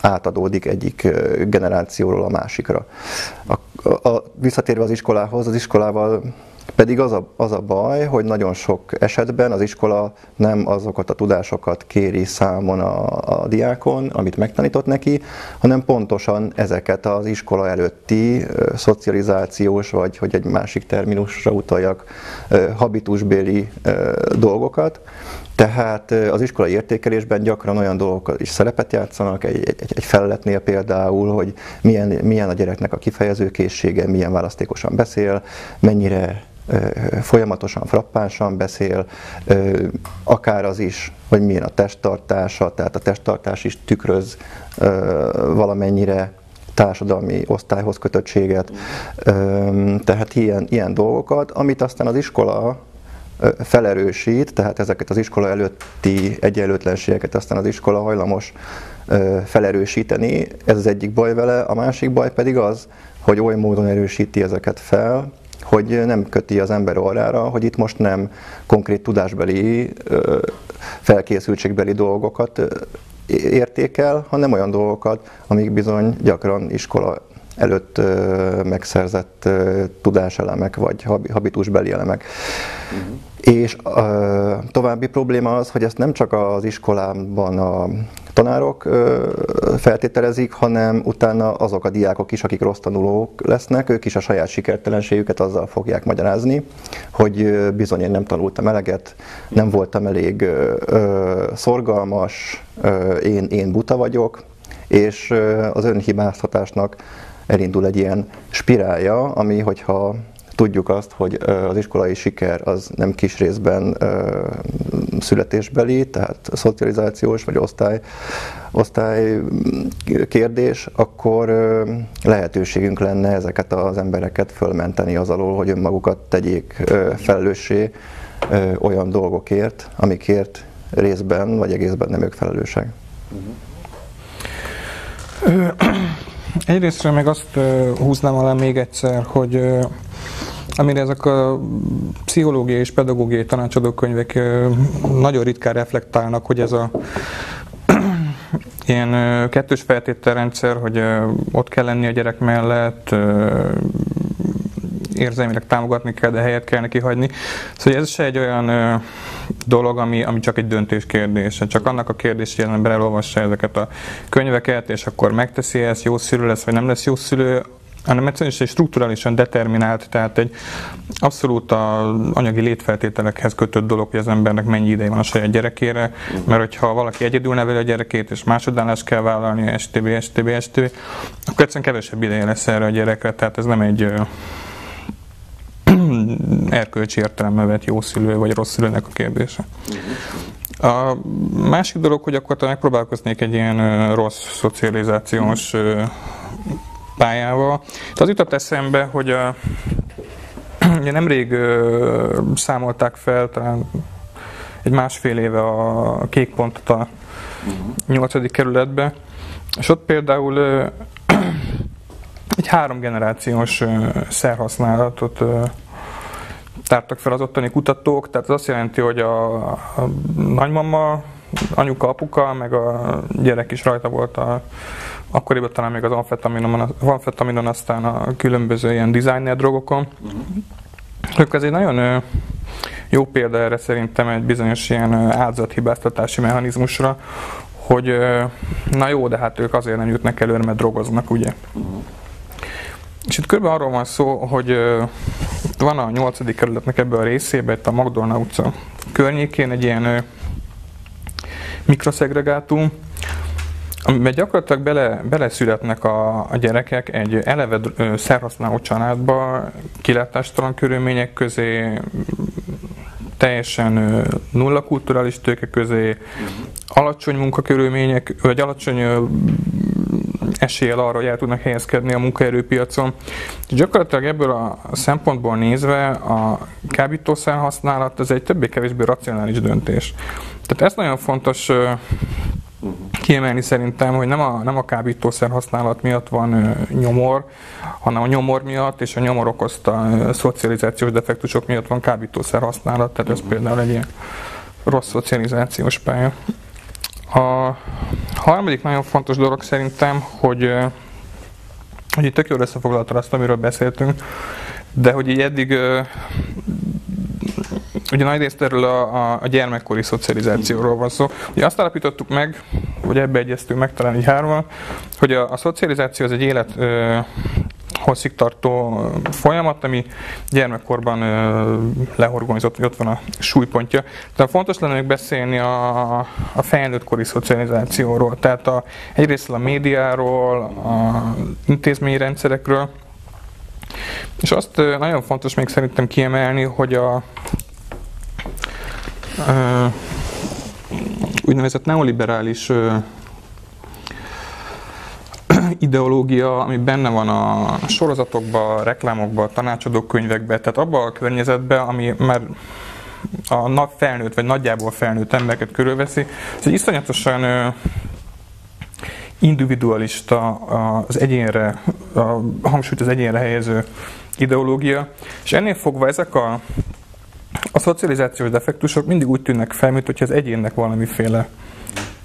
átadódik egyik generációról a másikra. A, a, visszatérve az iskolához, az iskolával pedig az a, az a baj, hogy nagyon sok esetben az iskola nem azokat a tudásokat kéri számon a, a diákon, amit megtanított neki, hanem pontosan ezeket az iskola előtti ö, szocializációs, vagy hogy egy másik terminusra utaljak, ö, habitusbéli ö, dolgokat, tehát az iskolai értékelésben gyakran olyan dolgok is szerepet játszanak, egy, egy, egy felletnél például, hogy milyen, milyen a gyereknek a kifejező készsége, milyen választékosan beszél, mennyire folyamatosan, frappánsan beszél, akár az is, hogy milyen a testtartása, tehát a testtartás is tükröz valamennyire társadalmi osztályhoz kötöttséget, tehát ilyen, ilyen dolgokat, amit aztán az iskola felerősít, tehát ezeket az iskola előtti egyenlőtlenségeket aztán az iskola hajlamos felerősíteni. Ez az egyik baj vele, a másik baj pedig az, hogy oly módon erősíti ezeket fel, hogy nem köti az ember orrára, hogy itt most nem konkrét tudásbeli, felkészültségbeli dolgokat értékel, hanem olyan dolgokat, amik bizony gyakran iskola előtt megszerzett tudáselemek, vagy habitusbeli elemek. Uh-huh. És a további probléma az, hogy ezt nem csak az iskolában a tanárok feltételezik, hanem utána azok a diákok is, akik rossz tanulók lesznek, ők is a saját sikertelenségüket azzal fogják magyarázni, hogy bizony én nem tanultam eleget, nem voltam elég szorgalmas, én, én buta vagyok, és az önhibáztatásnak elindul egy ilyen spirálja, ami, hogyha tudjuk azt, hogy az iskolai siker az nem kis részben születésbeli, tehát szocializációs vagy osztály, osztály kérdés, akkor lehetőségünk lenne ezeket az embereket fölmenteni az alól, hogy önmagukat tegyék felelőssé olyan dolgokért, amikért részben vagy egészben nem ők felelősek. Egyrésztről meg azt húznám alá még egyszer, hogy amire ezek a pszichológiai és pedagógiai tanácsadókönyvek nagyon ritkán reflektálnak, hogy ez a ilyen kettős feltételrendszer, hogy ott kell lenni a gyerek mellett, érzelmileg támogatni kell, de helyet kell neki hagyni. Szóval ez se egy olyan dolog, ami, ami csak egy döntés kérdése. Csak annak a kérdés, hogy az ember elolvassa ezeket a könyveket, és akkor megteszi ezt, jó szülő lesz, vagy nem lesz jó szülő, hanem egyszerűen is egy strukturálisan determinált, tehát egy abszolút a anyagi létfeltételekhez kötött dolog, hogy az embernek mennyi ideje van a saját gyerekére, mert hogyha valaki egyedül neveli a gyerekét, és másodállást kell vállalni, STB, STB, STB, akkor egyszerűen kevesebb ideje lesz erre a gyerekre, tehát ez nem egy erkölcsi értelemben vett jó szülő vagy rossz szülőnek a kérdése. A másik dolog, hogy akkor megpróbálkoznék egy ilyen rossz szocializációs pályával. Tehát az jutott eszembe, hogy a, ugye nemrég ö, számolták fel, talán egy másfél éve a kék pontot a nyolcadik kerületbe, és ott például egy három generációs szerhasználatot tártak fel az ottani kutatók, tehát ez azt jelenti, hogy a, a nagymama, anyuka, apuka, meg a gyerek is rajta volt a akkoriban talán még az amfetaminon, amfetaminon aztán a különböző ilyen designer drogokon. Uh-huh. Ez egy nagyon jó példa erre szerintem egy bizonyos ilyen áldozathibáztatási mechanizmusra, hogy na jó, de hát ők azért nem jutnak előre, mert drogoznak, ugye? És itt kb. arról van szó, hogy van a 8. kerületnek ebben a részében, itt a Magdolna utca környékén egy ilyen mikroszegregátum, amiben gyakorlatilag bele, beleszületnek a, a gyerekek egy eleve szerhasználó családba, kilátástalan körülmények közé, teljesen nulla kulturális tőke közé, alacsony munkakörülmények, vagy alacsony eséllyel arra, hogy el tudnak helyezkedni a munkaerőpiacon. Gyakorlatilag ebből a szempontból nézve a kábítószer használat ez egy többé-kevésbé racionális döntés. Tehát ez nagyon fontos kiemelni szerintem, hogy nem a, nem a kábítószer használat miatt van ö, nyomor, hanem a nyomor miatt és a nyomor okozta ö, szocializációs defektusok miatt van kábítószer használat, tehát ez például egy ilyen rossz szocializációs pálya. A harmadik nagyon fontos dolog szerintem, hogy, hogy itt tök jól összefoglaltad azt, amiről beszéltünk, de hogy így eddig ugye nagy részt erről a, a, a gyermekkori szocializációról van szó. Ugye azt állapítottuk meg, vagy ebbe egyeztünk meg talán így hárman, hogy a, a szocializáció az egy élet ö, hosszig tartó folyamat, ami gyermekkorban lehorgonyzott, ott van a súlypontja. Tehát fontos lenne még beszélni a, a felnőttkori szocializációról, tehát a, egyrészt a médiáról, a intézményrendszerekről, és azt nagyon fontos még szerintem kiemelni, hogy a, a úgynevezett neoliberális ideológia, ami benne van a sorozatokban, a reklámokban, a tanácsadó könyvekben, tehát abban a környezetben, ami már a nap felnőtt, vagy nagyjából felnőtt embereket körülveszi, ez egy iszonyatosan individualista az egyénre, a hangsúlyt az egyénre helyező ideológia, és ennél fogva ezek a, a szocializációs defektusok mindig úgy tűnnek fel, mint hogyha az egyénnek valamiféle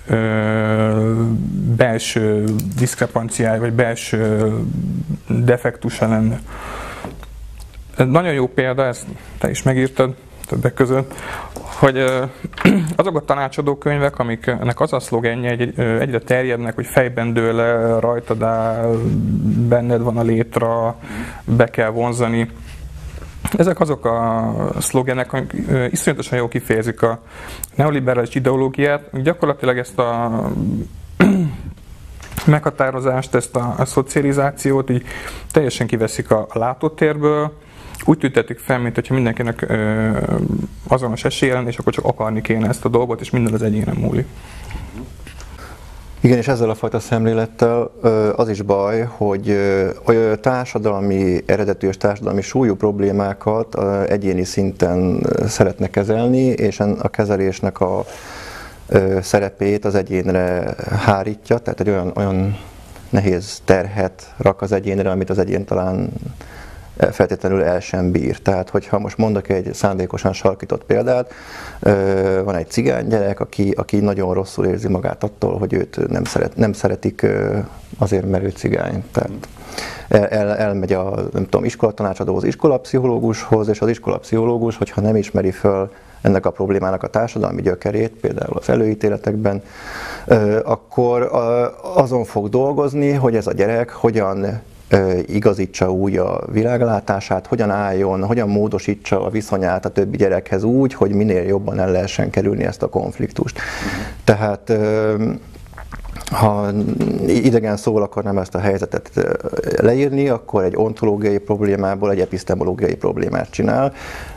ö, belső diszkrepanciája, vagy belső defektusa lenne. Ez nagyon jó példa, ezt te is megírtad többek között, hogy azok a tanácsadó könyvek, amiknek az a szlogenje, hogy egyre terjednek, hogy fejben dől le, rajtad áll, benned van a létra, be kell vonzani. Ezek azok a szlogenek, amik iszonyatosan jól kifejezik a neoliberális ideológiát. Gyakorlatilag ezt a meghatározást, ezt a, a szocializációt így teljesen kiveszik a, a látótérből, úgy tüntetik fel, mint hogyha mindenkinek ö, azonos esélye lenne, és akkor csak akarni kéne ezt a dolgot, és minden az egyénen múlik. Igen, és ezzel a fajta szemlélettel az is baj, hogy a társadalmi eredetű és társadalmi súlyú problémákat egyéni szinten szeretne kezelni, és a kezelésnek a szerepét az egyénre hárítja, tehát egy olyan, olyan nehéz terhet rak az egyénre, amit az egyén talán feltétlenül el sem bír. Tehát, hogyha most mondok egy szándékosan sarkított példát, van egy cigány gyerek, aki, aki nagyon rosszul érzi magát attól, hogy őt nem, szeret, nem szeretik azért, mert ő cigány. Tehát el, elmegy a nem tudom, iskolatanácsadóhoz, iskolapszichológushoz, és az iskolapszichológus, hogyha nem ismeri föl ennek a problémának a társadalmi gyökerét, például az előítéletekben, akkor azon fog dolgozni, hogy ez a gyerek hogyan igazítsa úgy a világlátását, hogyan álljon, hogyan módosítsa a viszonyát a többi gyerekhez úgy, hogy minél jobban el lehessen kerülni ezt a konfliktust. Tehát ha idegen szóval akarnám ezt a helyzetet leírni, akkor egy ontológiai problémából egy epistemológiai problémát csinál.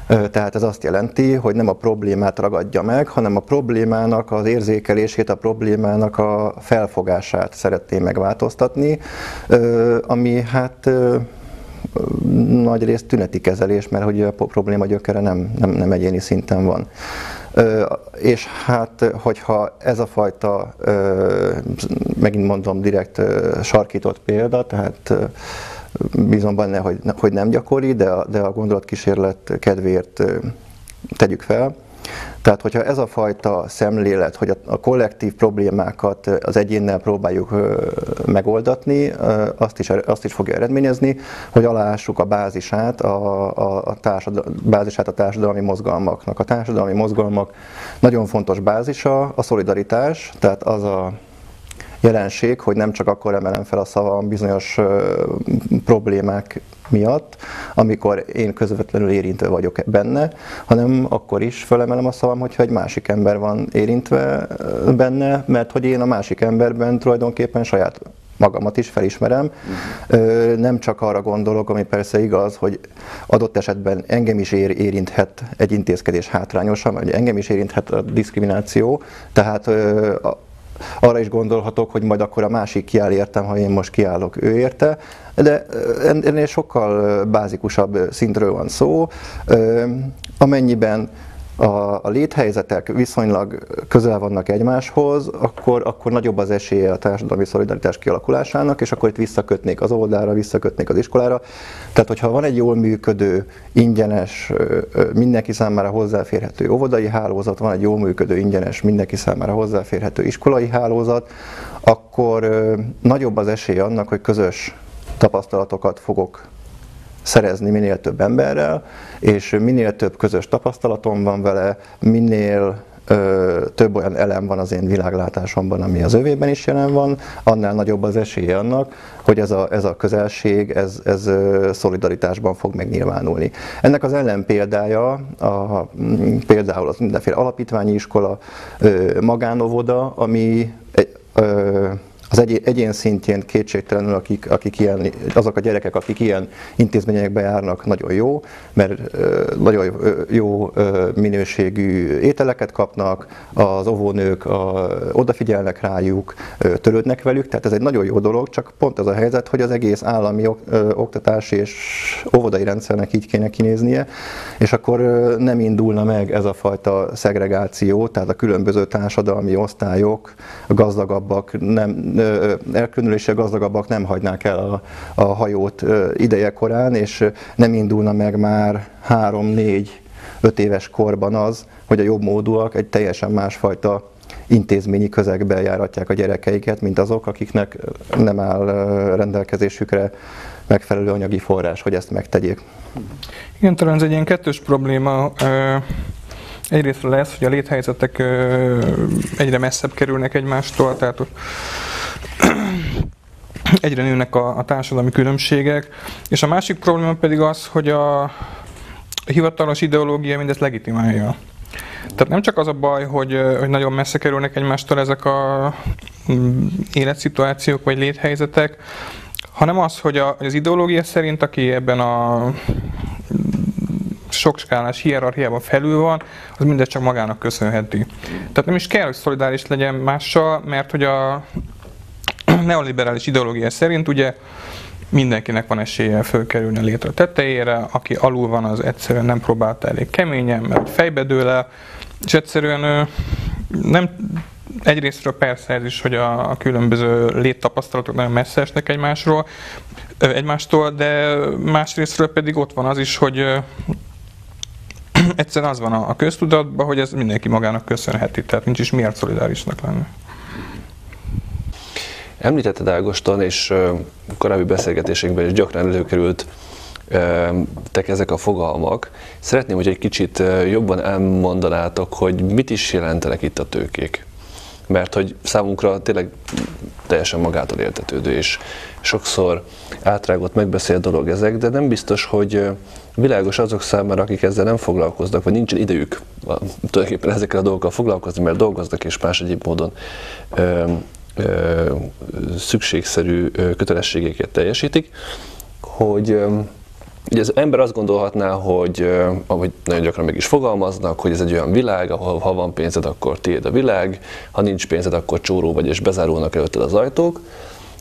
Tehát ez azt jelenti, hogy nem a problémát ragadja meg, hanem a problémának az érzékelését, a problémának a felfogását szeretné megváltoztatni, ami hát nagy részt tüneti kezelés, mert hogy a probléma gyökere nem, nem, nem egyéni szinten van. És hát, hogyha ez a fajta, megint mondom, direkt sarkított példa, tehát bízom benne, hogy, hogy nem gyakori, de de a gondolatkísérlet kedvéért tegyük fel, Tehát, hogyha ez a fajta szemlélet, hogy a kollektív problémákat az egyénnel próbáljuk megoldatni, azt is, azt is fogja eredményezni, hogy alássuk a bázisát a, a, a, társadal, bázisát a társadalmi mozgalmaknak. A társadalmi mozgalmak nagyon fontos bázisa a szolidaritás, tehát az a jelenség, hogy nem csak akkor emelem fel a szavam bizonyos problémák miatt, amikor én közvetlenül érintve vagyok benne, hanem akkor is felemelem a szavam, hogyha egy másik ember van érintve benne, mert hogy én a másik emberben tulajdonképpen saját magamat is felismerem. Nem csak arra gondolok, ami persze igaz, hogy adott esetben engem is ér, érinthet egy intézkedés hátrányosan, vagy engem is érinthet a diszkrimináció, tehát arra is gondolhatok, hogy majd akkor a másik kiáll értem, ha én most kiállok ő érte, de ennél sokkal bázikusabb szintről van szó, amennyiben a, a léthelyzetek viszonylag közel vannak egymáshoz, akkor, akkor nagyobb az esélye a társadalmi szolidaritás kialakulásának, és akkor itt visszakötnék az óvodára, visszakötnék az iskolára. Tehát, hogyha van egy jól működő, ingyenes, mindenki számára hozzáférhető óvodai hálózat, van egy jól működő, ingyenes, mindenki számára hozzáférhető iskolai hálózat, akkor nagyobb az esély annak, hogy közös tapasztalatokat fogok szerezni minél több emberrel, és minél több közös tapasztalatom van vele, minél ö, több olyan elem van az én világlátásomban, ami az övében is jelen van, annál nagyobb az esélye annak, hogy ez a, ez a közelség, ez, ez szolidaritásban fog megnyilvánulni. Ennek az ellenpéldája a, például az mindenféle alapítványi iskola, magánovoda, ami ö, az egy, egyén szintjén kétségtelenül, akik, akik ilyen, azok a gyerekek, akik ilyen intézményekbe járnak, nagyon jó, mert nagyon jó minőségű ételeket kapnak, az óvónők a, odafigyelnek rájuk, törődnek velük, tehát ez egy nagyon jó dolog, csak pont ez a helyzet, hogy az egész állami oktatási és óvodai rendszernek így kéne kinéznie, és akkor nem indulna meg ez a fajta szegregáció, tehát a különböző társadalmi osztályok, gazdagabbak nem, elkülönüléssel gazdagabbak nem hagynák el a, a hajót ideje korán, és nem indulna meg már három, négy, öt éves korban az, hogy a jobb módúak egy teljesen másfajta intézményi közegbe járatják a gyerekeiket, mint azok, akiknek nem áll rendelkezésükre megfelelő anyagi forrás, hogy ezt megtegyék. Igen, talán ez egy ilyen kettős probléma. Egyrészt lesz, hogy a léthelyzetek egyre messzebb kerülnek egymástól, tehát egyre nőnek a, a társadalmi különbségek, és a másik probléma pedig az, hogy a hivatalos ideológia mindezt legitimálja. Tehát nem csak az a baj, hogy, hogy nagyon messze kerülnek egymástól ezek a mm, életszituációk vagy léthelyzetek, hanem az, hogy a, az ideológia szerint, aki ebben a sok skálás hierarchiában felül van, az mindezt csak magának köszönheti. Tehát nem is kell, hogy szolidáris legyen mással, mert hogy a neoliberális ideológia szerint ugye mindenkinek van esélye fölkerülni a létre tetejére, aki alul van, az egyszerűen nem próbálta elég keményen, mert fejbe dől el, és egyszerűen nem, egyrésztről persze ez is, hogy a, a különböző léttapasztalatok nagyon messze esnek egymásról, egymástól, de másrésztről pedig ott van az is, hogy egyszerűen az van a, a köztudatban, hogy ez mindenki magának köszönheti, tehát nincs is miért szolidárisnak lenni. Említetted Ágoston, és korábbi beszélgetésünkben is gyakran előkerült tek ezek a fogalmak. Szeretném, hogy egy kicsit jobban elmondanátok, hogy mit is jelentenek itt a tőkék. Mert hogy számunkra tényleg teljesen magától értetődő, és sokszor átrágott, megbeszélt dolog ezek, de nem biztos, hogy világos azok számára, akik ezzel nem foglalkoznak, vagy nincsen idejük tulajdonképpen ezekkel a dolgokkal foglalkozni, mert dolgoznak és más egyéb módon szükségszerű kötelességeket teljesítik, hogy Ugye az ember azt gondolhatná, hogy, ahogy nagyon gyakran meg is fogalmaznak, hogy ez egy olyan világ, ahol ha van pénzed, akkor tiéd a világ, ha nincs pénzed, akkor csóró vagy és bezárulnak előtted az ajtók,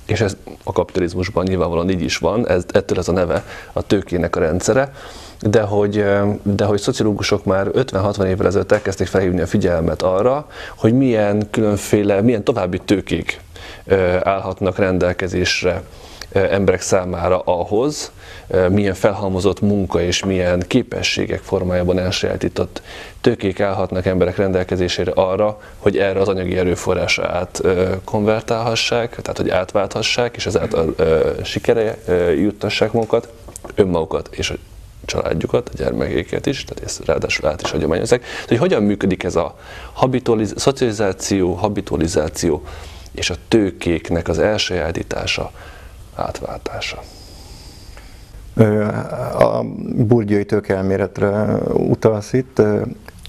és ez a kapitalizmusban nyilvánvalóan így is van, ez, ettől ez a neve a tőkének a rendszere, de hogy, de hogy szociológusok már 50-60 évvel ezelőtt elkezdték felhívni a figyelmet arra, hogy milyen különféle, milyen további tőkék állhatnak rendelkezésre emberek számára ahhoz, milyen felhalmozott munka és milyen képességek formájában elsajátított tőkék állhatnak emberek rendelkezésére arra, hogy erre az anyagi erőforrásra át konvertálhassák, tehát hogy átválthassák, és ezáltal sikere juttassák magukat, önmagukat és családjukat, a gyermekeiket is, tehát ezt ráadásul át is hagyományozzák. Hogy hogyan működik ez a habitualiz- szocializáció, habitualizáció és a tőkéknek az elsajátítása, átváltása. A burgyai tőkeelméletre utalsz itt.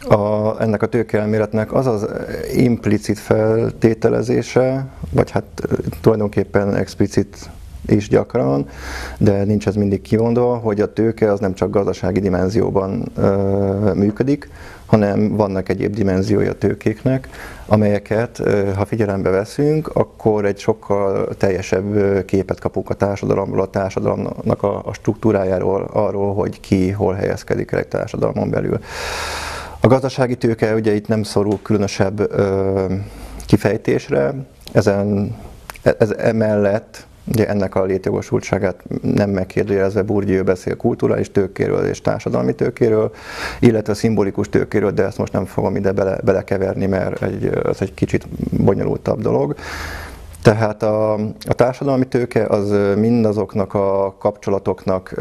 A, ennek a tőkeelméletnek az az implicit feltételezése, vagy hát tulajdonképpen explicit is gyakran, de nincs ez mindig kimondva, hogy a tőke az nem csak gazdasági dimenzióban ö, működik, hanem vannak egyéb dimenziója a tőkéknek, amelyeket, ha figyelembe veszünk, akkor egy sokkal teljesebb képet kapunk a társadalomról, a társadalomnak a, a struktúrájáról, arról, hogy ki hol helyezkedik el egy társadalmon belül. A gazdasági tőke ugye itt nem szorul különösebb ö, kifejtésre, ezen, ez emellett Ugye ennek a létjogosultságát nem megkérdőjelezve Bourdieu beszél kulturális tőkéről és társadalmi tőkéről, illetve szimbolikus tőkéről, de ezt most nem fogom ide bele, belekeverni, mert egy, az egy kicsit bonyolultabb dolog. Tehát a, a társadalmi tőke az mindazoknak a kapcsolatoknak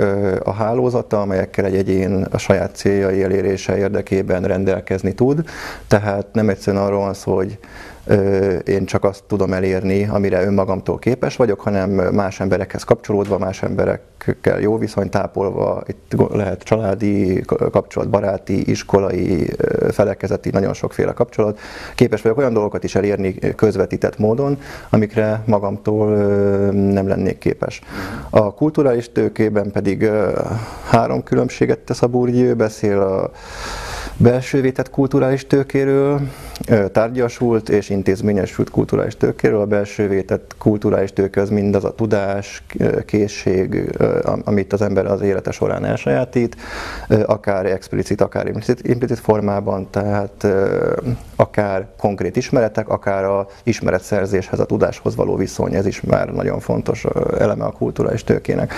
a hálózata, amelyekkel egy egyén a saját céljai elérése érdekében rendelkezni tud. Tehát nem egyszerűen arról van szó, hogy én csak azt tudom elérni, amire önmagamtól képes vagyok, hanem más emberekhez kapcsolódva, más emberekkel jó viszonyt tápolva, itt lehet családi kapcsolat, baráti, iskolai, felekezeti, nagyon sokféle kapcsolat. Képes vagyok olyan dolgokat is elérni közvetített módon, amikre magamtól nem lennék képes. A kulturális tőkében pedig három különbséget tesz a Bourdieu, beszél a belső vétett kulturális tőkéről, tárgyasult és intézményesült kulturális tőkéről. A belső vétett kulturális tőke az mindaz a tudás, készség, amit az ember az élete során elsajátít, akár explicit, akár implicit, formában, tehát akár konkrét ismeretek, akár a ismeretszerzéshez, a tudáshoz való viszony, ez is már nagyon fontos eleme a kulturális tőkének.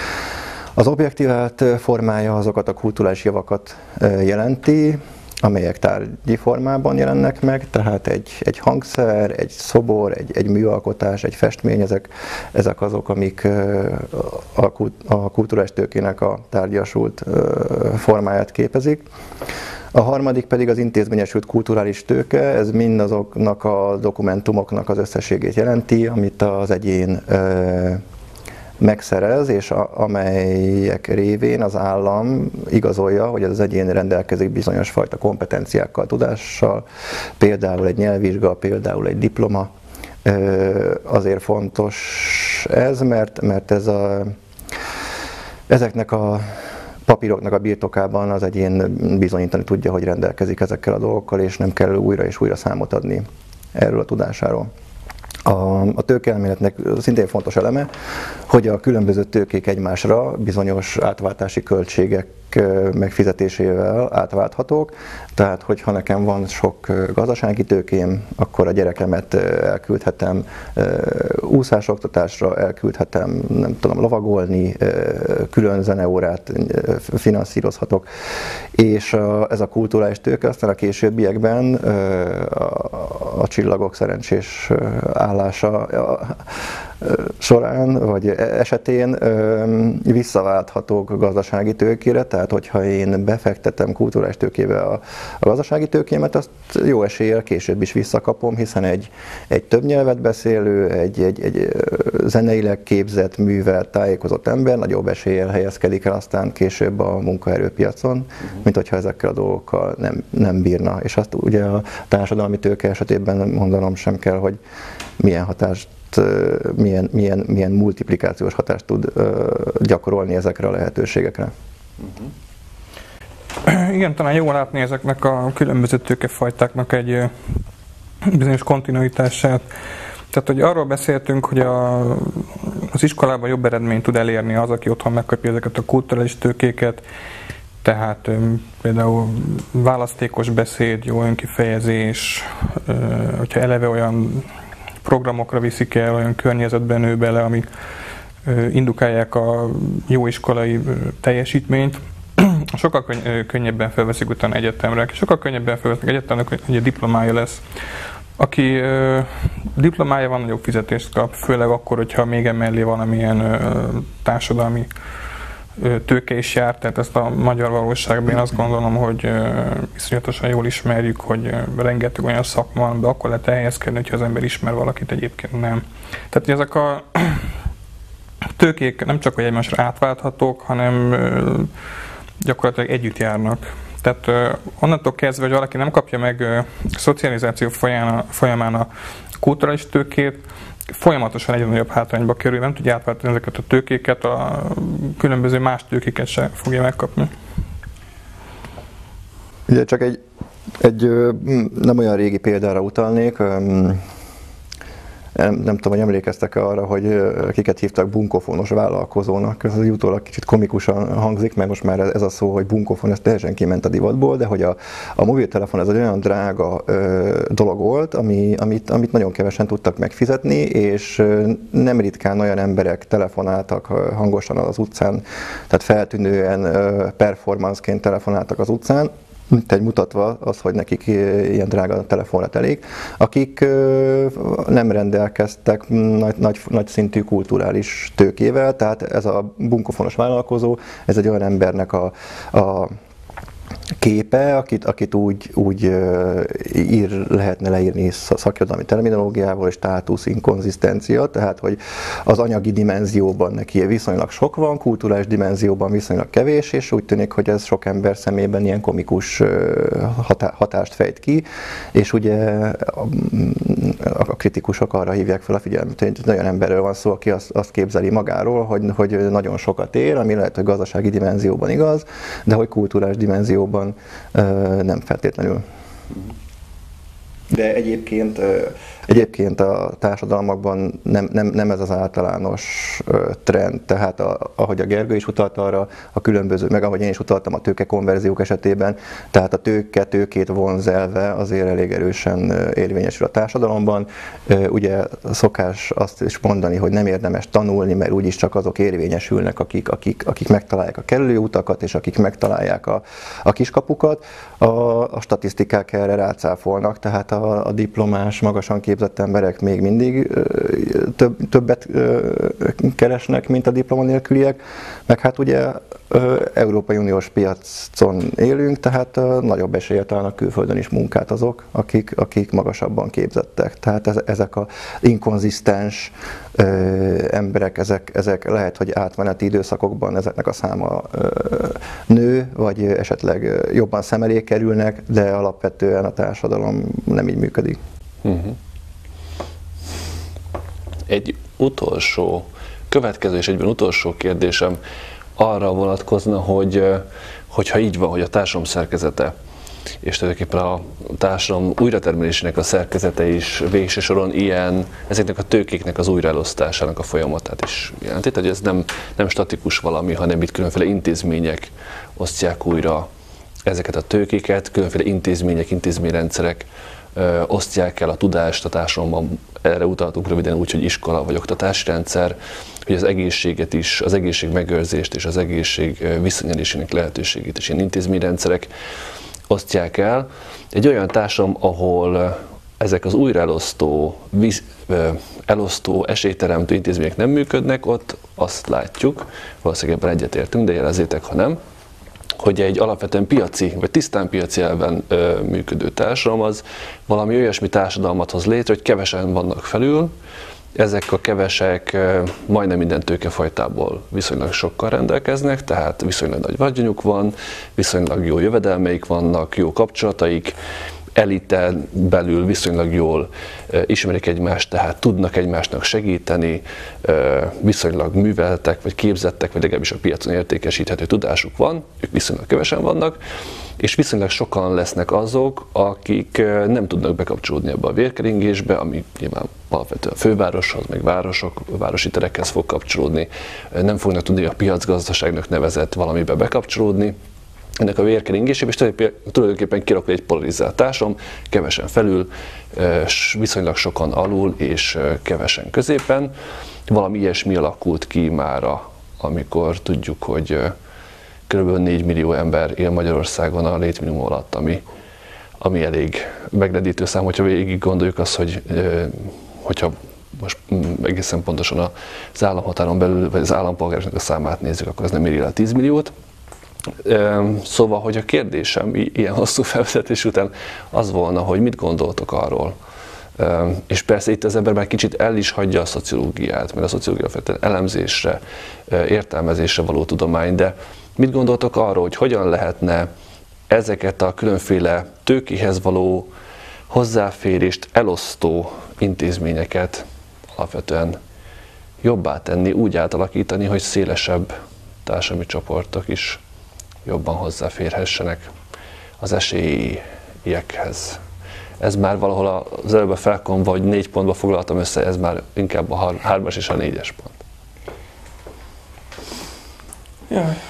Az objektívált formája azokat a kulturális javakat jelenti, amelyek tárgyi formában jelennek meg, tehát egy, egy hangszer, egy szobor, egy, egy műalkotás, egy festmény, ezek, ezek azok, amik a, a kulturális a tárgyasult formáját képezik. A harmadik pedig az intézményesült kulturális tőke, ez mind azoknak a dokumentumoknak az összességét jelenti, amit az egyén megszerez, és a, amelyek révén az állam igazolja, hogy az egyén rendelkezik bizonyos fajta kompetenciákkal, tudással, például egy nyelvvizsga, például egy diploma. Azért fontos ez, mert, mert ez a, ezeknek a papíroknak a birtokában az egyén bizonyítani tudja, hogy rendelkezik ezekkel a dolgokkal, és nem kell újra és újra számot adni erről a tudásáról. A, a tőkeelméletnek szintén fontos eleme, hogy a különböző tőkék egymásra bizonyos átváltási költségek megfizetésével átválthatók, tehát hogyha nekem van sok gazdasági tőkém, akkor a gyerekemet elküldhetem úszásoktatásra, elküldhetem, nem tudom, lovagolni, külön zeneórát finanszírozhatok, és ez a kulturális tőke aztán a későbbiekben a csillagok szerencsés állása során, vagy esetén visszaválthatók gazdasági tőkére, tehát hogyha én befektetem kulturális tőkébe a, a gazdasági tőkémet, azt jó eséllyel később is visszakapom, hiszen egy, egy több nyelvet beszélő, egy, egy, egy zeneileg képzett, művelt, tájékozott ember nagyobb eséllyel helyezkedik el aztán később a munkaerőpiacon, uh-huh. mint hogyha ezekkel a dolgokkal nem, nem bírna. És azt ugye a társadalmi tőke esetében mondanom sem kell, hogy milyen hatást milyen, milyen, milyen multiplikációs hatást tud gyakorolni ezekre a lehetőségekre. Uh-huh. Igen, talán jó látni ezeknek a különböző tőkefajtáknak egy bizonyos kontinuitását. Tehát, hogy arról beszéltünk, hogy a, az iskolában jobb eredményt tud elérni az, aki otthon megkapja ezeket a kulturális tőkéket, tehát például választékos beszéd, jó önkifejezés, hogyha eleve olyan programokra viszik el, olyan környezetben nő bele, ami indukálják a jó iskolai teljesítményt, sokkal könnyebben felveszik utána egyetemre, sokkal könnyebben felveszik egyetemre, hogy a diplomája lesz. Aki ö, diplomája van, nagyobb fizetést kap, főleg akkor, hogyha még emellé valamilyen ö, társadalmi tőke is jár, tehát ezt a magyar valóságban én azt gondolom, hogy iszonyatosan jól ismerjük, hogy rengeteg olyan szakma van, de akkor lehet elhelyezkedni, hogyha az ember ismer valakit, egyébként nem. Tehát ezek a tőkék nem csak, hogy egymásra átválthatók, hanem gyakorlatilag együtt járnak. Tehát onnantól kezdve, hogy valaki nem kapja meg uh, szocializáció folyamán a kulturális tőkét, folyamatosan egyre nagyobb hátrányba kerül, nem tudja átváltani ezeket a tőkéket, a különböző más tőkéket se fogja megkapni. Ugye csak egy, egy nem olyan régi példára utalnék, nem, nem tudom, hogy emlékeztek-e arra, hogy kiket hívtak bunkofonos vállalkozónak. Ez az utólag kicsit komikusan hangzik, mert most már ez a szó, hogy bunkofon, ez teljesen kiment a divatból, de hogy a, a mobiltelefon ez egy olyan drága ö, dolog volt, ami, amit, amit nagyon kevesen tudtak megfizetni, és nem ritkán olyan emberek telefonáltak hangosan az utcán, tehát feltűnően performanceként telefonáltak az utcán, egy mutatva az, hogy nekik ilyen drága telefonra elég, akik nem rendelkeztek nagy, nagy, nagy szintű kulturális tőkével, tehát ez a bunkofonos vállalkozó, ez egy olyan embernek a, a képe, akit, akit úgy, úgy ír, lehetne leírni szakirodalmi terminológiával, és státusz inkonzisztencia, tehát hogy az anyagi dimenzióban neki viszonylag sok van, kulturális dimenzióban viszonylag kevés, és úgy tűnik, hogy ez sok ember szemében ilyen komikus hatást fejt ki, és ugye a, a kritikusok arra hívják fel a figyelmet, hogy nagyon emberről van szó, aki azt, azt képzeli magáról, hogy, hogy nagyon sokat ér, ami lehet, hogy gazdasági dimenzióban igaz, de hogy kulturális dimenzióban nem feltétlenül. De egyébként Egyébként a társadalmakban nem, nem, nem ez az általános trend, tehát a, ahogy a Gergő is utalt arra, a különböző, meg ahogy én is utaltam a tőke konverziók esetében, tehát a tőke tőkét vonzelve azért elég erősen érvényesül a társadalomban. Ugye szokás azt is mondani, hogy nem érdemes tanulni, mert úgyis csak azok érvényesülnek, akik, akik, akik megtalálják a kerülőutakat, és akik megtalálják a, a kiskapukat. A, a statisztikák erre rácáfolnak, tehát a, a diplomás, magasan képzett képzett emberek még mindig több, többet keresnek, mint a diploma nélküliek, meg hát ugye Európai Uniós piacon élünk, tehát nagyobb esélye találnak külföldön is munkát azok, akik, akik magasabban képzettek. Tehát ezek a inkonzisztens emberek, ezek, ezek lehet, hogy átmeneti időszakokban ezeknek a száma nő, vagy esetleg jobban szem elé kerülnek, de alapvetően a társadalom nem így működik. Uh-huh egy utolsó, következő és egyben utolsó kérdésem arra vonatkozna, hogy hogyha így van, hogy a társadalom szerkezete és tulajdonképpen a társadalom újratermelésének a szerkezete is végső soron ilyen, ezeknek a tőkéknek az újraelosztásának a folyamatát is jelenti. Tehát ez nem, nem statikus valami, hanem itt különféle intézmények osztják újra ezeket a tőkéket, különféle intézmények, intézményrendszerek ö, osztják el a tudást a társadalomban erre utaltunk röviden úgy, hogy iskola vagy oktatási rendszer, hogy az egészséget is, az egészség megőrzést és az egészség visszanyerésének lehetőségét is ilyen intézményrendszerek osztják el. Egy olyan társadalom, ahol ezek az újraelosztó, elosztó, esélyteremtő intézmények nem működnek, ott azt látjuk, valószínűleg ebben egyetértünk, de jelezzétek, ha nem, hogy egy alapvetően piaci, vagy tisztán piaci elven ö, működő társadalom az valami olyasmi társadalmat hoz létre, hogy kevesen vannak felül, ezek a kevesek majdnem minden tőkefajtából viszonylag sokkal rendelkeznek, tehát viszonylag nagy vagyonuk van, viszonylag jó jövedelmeik vannak, jó kapcsolataik, eliten belül viszonylag jól ismerik egymást, tehát tudnak egymásnak segíteni, viszonylag műveltek, vagy képzettek, vagy legalábbis a piacon értékesíthető tudásuk van, ők viszonylag kevesen vannak, és viszonylag sokan lesznek azok, akik nem tudnak bekapcsolódni ebbe a vérkeringésbe, ami nyilván alapvetően a fővároshoz, meg városok, városi terekhez fog kapcsolódni, nem fognak tudni a piacgazdaságnak nevezett valamibe bekapcsolódni, ennek a vérkeringésében, és tulajdonképpen kirakod egy polarizált társadalom, kevesen felül, viszonylag sokan alul, és kevesen középen. Valami ilyesmi alakult ki mára, amikor tudjuk, hogy kb. 4 millió ember él Magyarországon a létminimum alatt, ami, ami elég megrendítő szám, hogyha végig gondoljuk azt, hogy hogyha most mm, egészen pontosan az államhatáron belül, vagy az állampolgároknak a számát nézzük, akkor ez nem éri el 10 milliót. Szóval, hogy a kérdésem ilyen hosszú felvezetés után az volna, hogy mit gondoltok arról, és persze itt az ember már kicsit el is hagyja a szociológiát, mert a szociológia feltétlenül elemzésre, értelmezésre való tudomány, de mit gondoltok arról, hogy hogyan lehetne ezeket a különféle tőkihez való hozzáférést elosztó intézményeket alapvetően jobbá tenni, úgy átalakítani, hogy szélesebb társadalmi csoportok is jobban hozzáférhessenek az esélyekhez. Ez már valahol az előbb a felkon vagy négy pontba foglaltam össze, ez már inkább a hármas és a négyes pont. Jaj.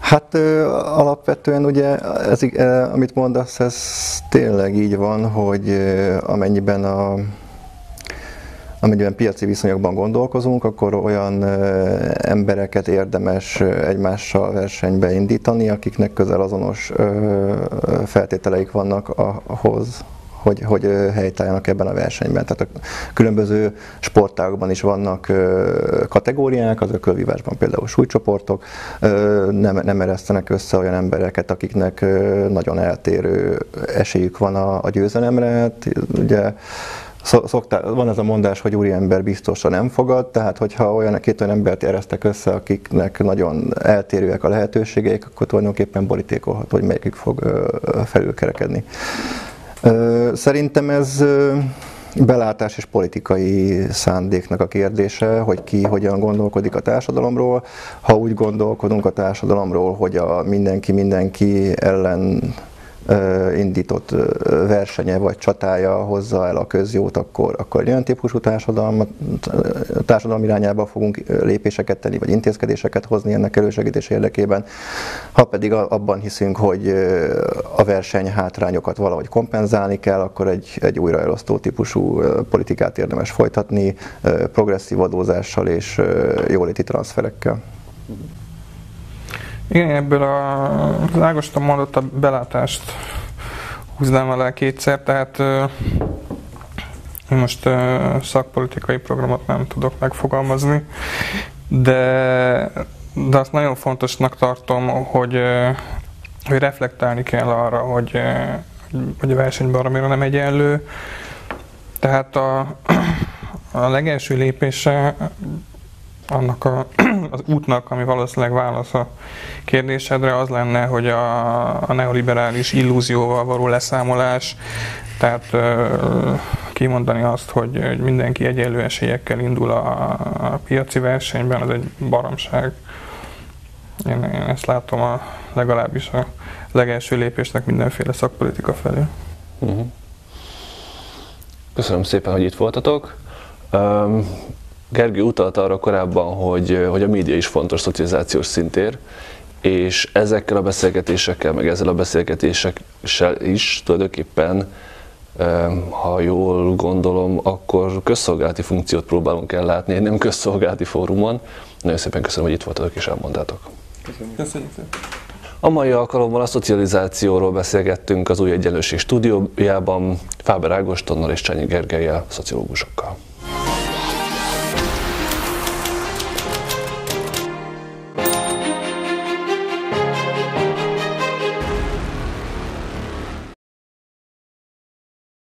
Hát ö, alapvetően ugye, ez, ö, amit mondasz, ez tényleg így van, hogy ö, amennyiben a amennyiben piaci viszonyokban gondolkozunk, akkor olyan embereket érdemes egymással versenybe indítani, akiknek közel azonos feltételeik vannak ahhoz, hogy, hogy helytálljanak ebben a versenyben. Tehát a különböző sportágokban is vannak kategóriák, az ökölvívásban például súlycsoportok, nem, nem eresztenek össze olyan embereket, akiknek nagyon eltérő esélyük van a, a győzelemre. Hát, ugye Szoktá, van ez a mondás, hogy úriember biztosan nem fogad, tehát hogyha olyan két olyan embert eresztek össze, akiknek nagyon eltérőek a lehetőségeik, akkor tulajdonképpen borítékolhat, hogy melyikük fog felülkerekedni. Szerintem ez belátás és politikai szándéknak a kérdése, hogy ki hogyan gondolkodik a társadalomról. Ha úgy gondolkodunk a társadalomról, hogy a mindenki mindenki ellen indított versenye vagy csatája hozza el a közjót, akkor, akkor olyan típusú társadalom, társadalom irányába fogunk lépéseket tenni, vagy intézkedéseket hozni ennek elősegítés érdekében. Ha pedig abban hiszünk, hogy a verseny hátrányokat valahogy kompenzálni kell, akkor egy, egy újraelosztó típusú politikát érdemes folytatni, progresszív adózással és jóléti transferekkel. Igen, ebből a, az Ágoston mondott a belátást húznám alá kétszer, tehát én most szakpolitikai programot nem tudok megfogalmazni, de, de azt nagyon fontosnak tartom, hogy, hogy reflektálni kell arra, hogy, hogy a versenybaromira nem egyenlő. Tehát a, a legelső lépése annak a, az útnak, ami valószínűleg válasz a kérdésedre, az lenne, hogy a, a neoliberális illúzióval való leszámolás, tehát kimondani azt, hogy, mindenki egyenlő esélyekkel indul a, a piaci versenyben, az egy baromság. Én, én ezt látom a, legalábbis a legelső lépésnek mindenféle szakpolitika felé. Uh-huh. Köszönöm szépen, hogy itt voltatok. Um, Gergő utalt arra korábban, hogy, hogy a média is fontos szocializációs szintér, és ezekkel a beszélgetésekkel, meg ezzel a beszélgetéssel is tulajdonképpen, ha jól gondolom, akkor közszolgálati funkciót próbálunk ellátni egy nem közszolgálati fórumon. Nagyon szépen köszönöm, hogy itt voltatok és elmondtátok. Köszönjük. Köszönjük. A mai alkalommal a szocializációról beszélgettünk az új egyenlőség stúdiójában Fáber Ágostonnal és Csányi Gergelyel, szociológusokkal.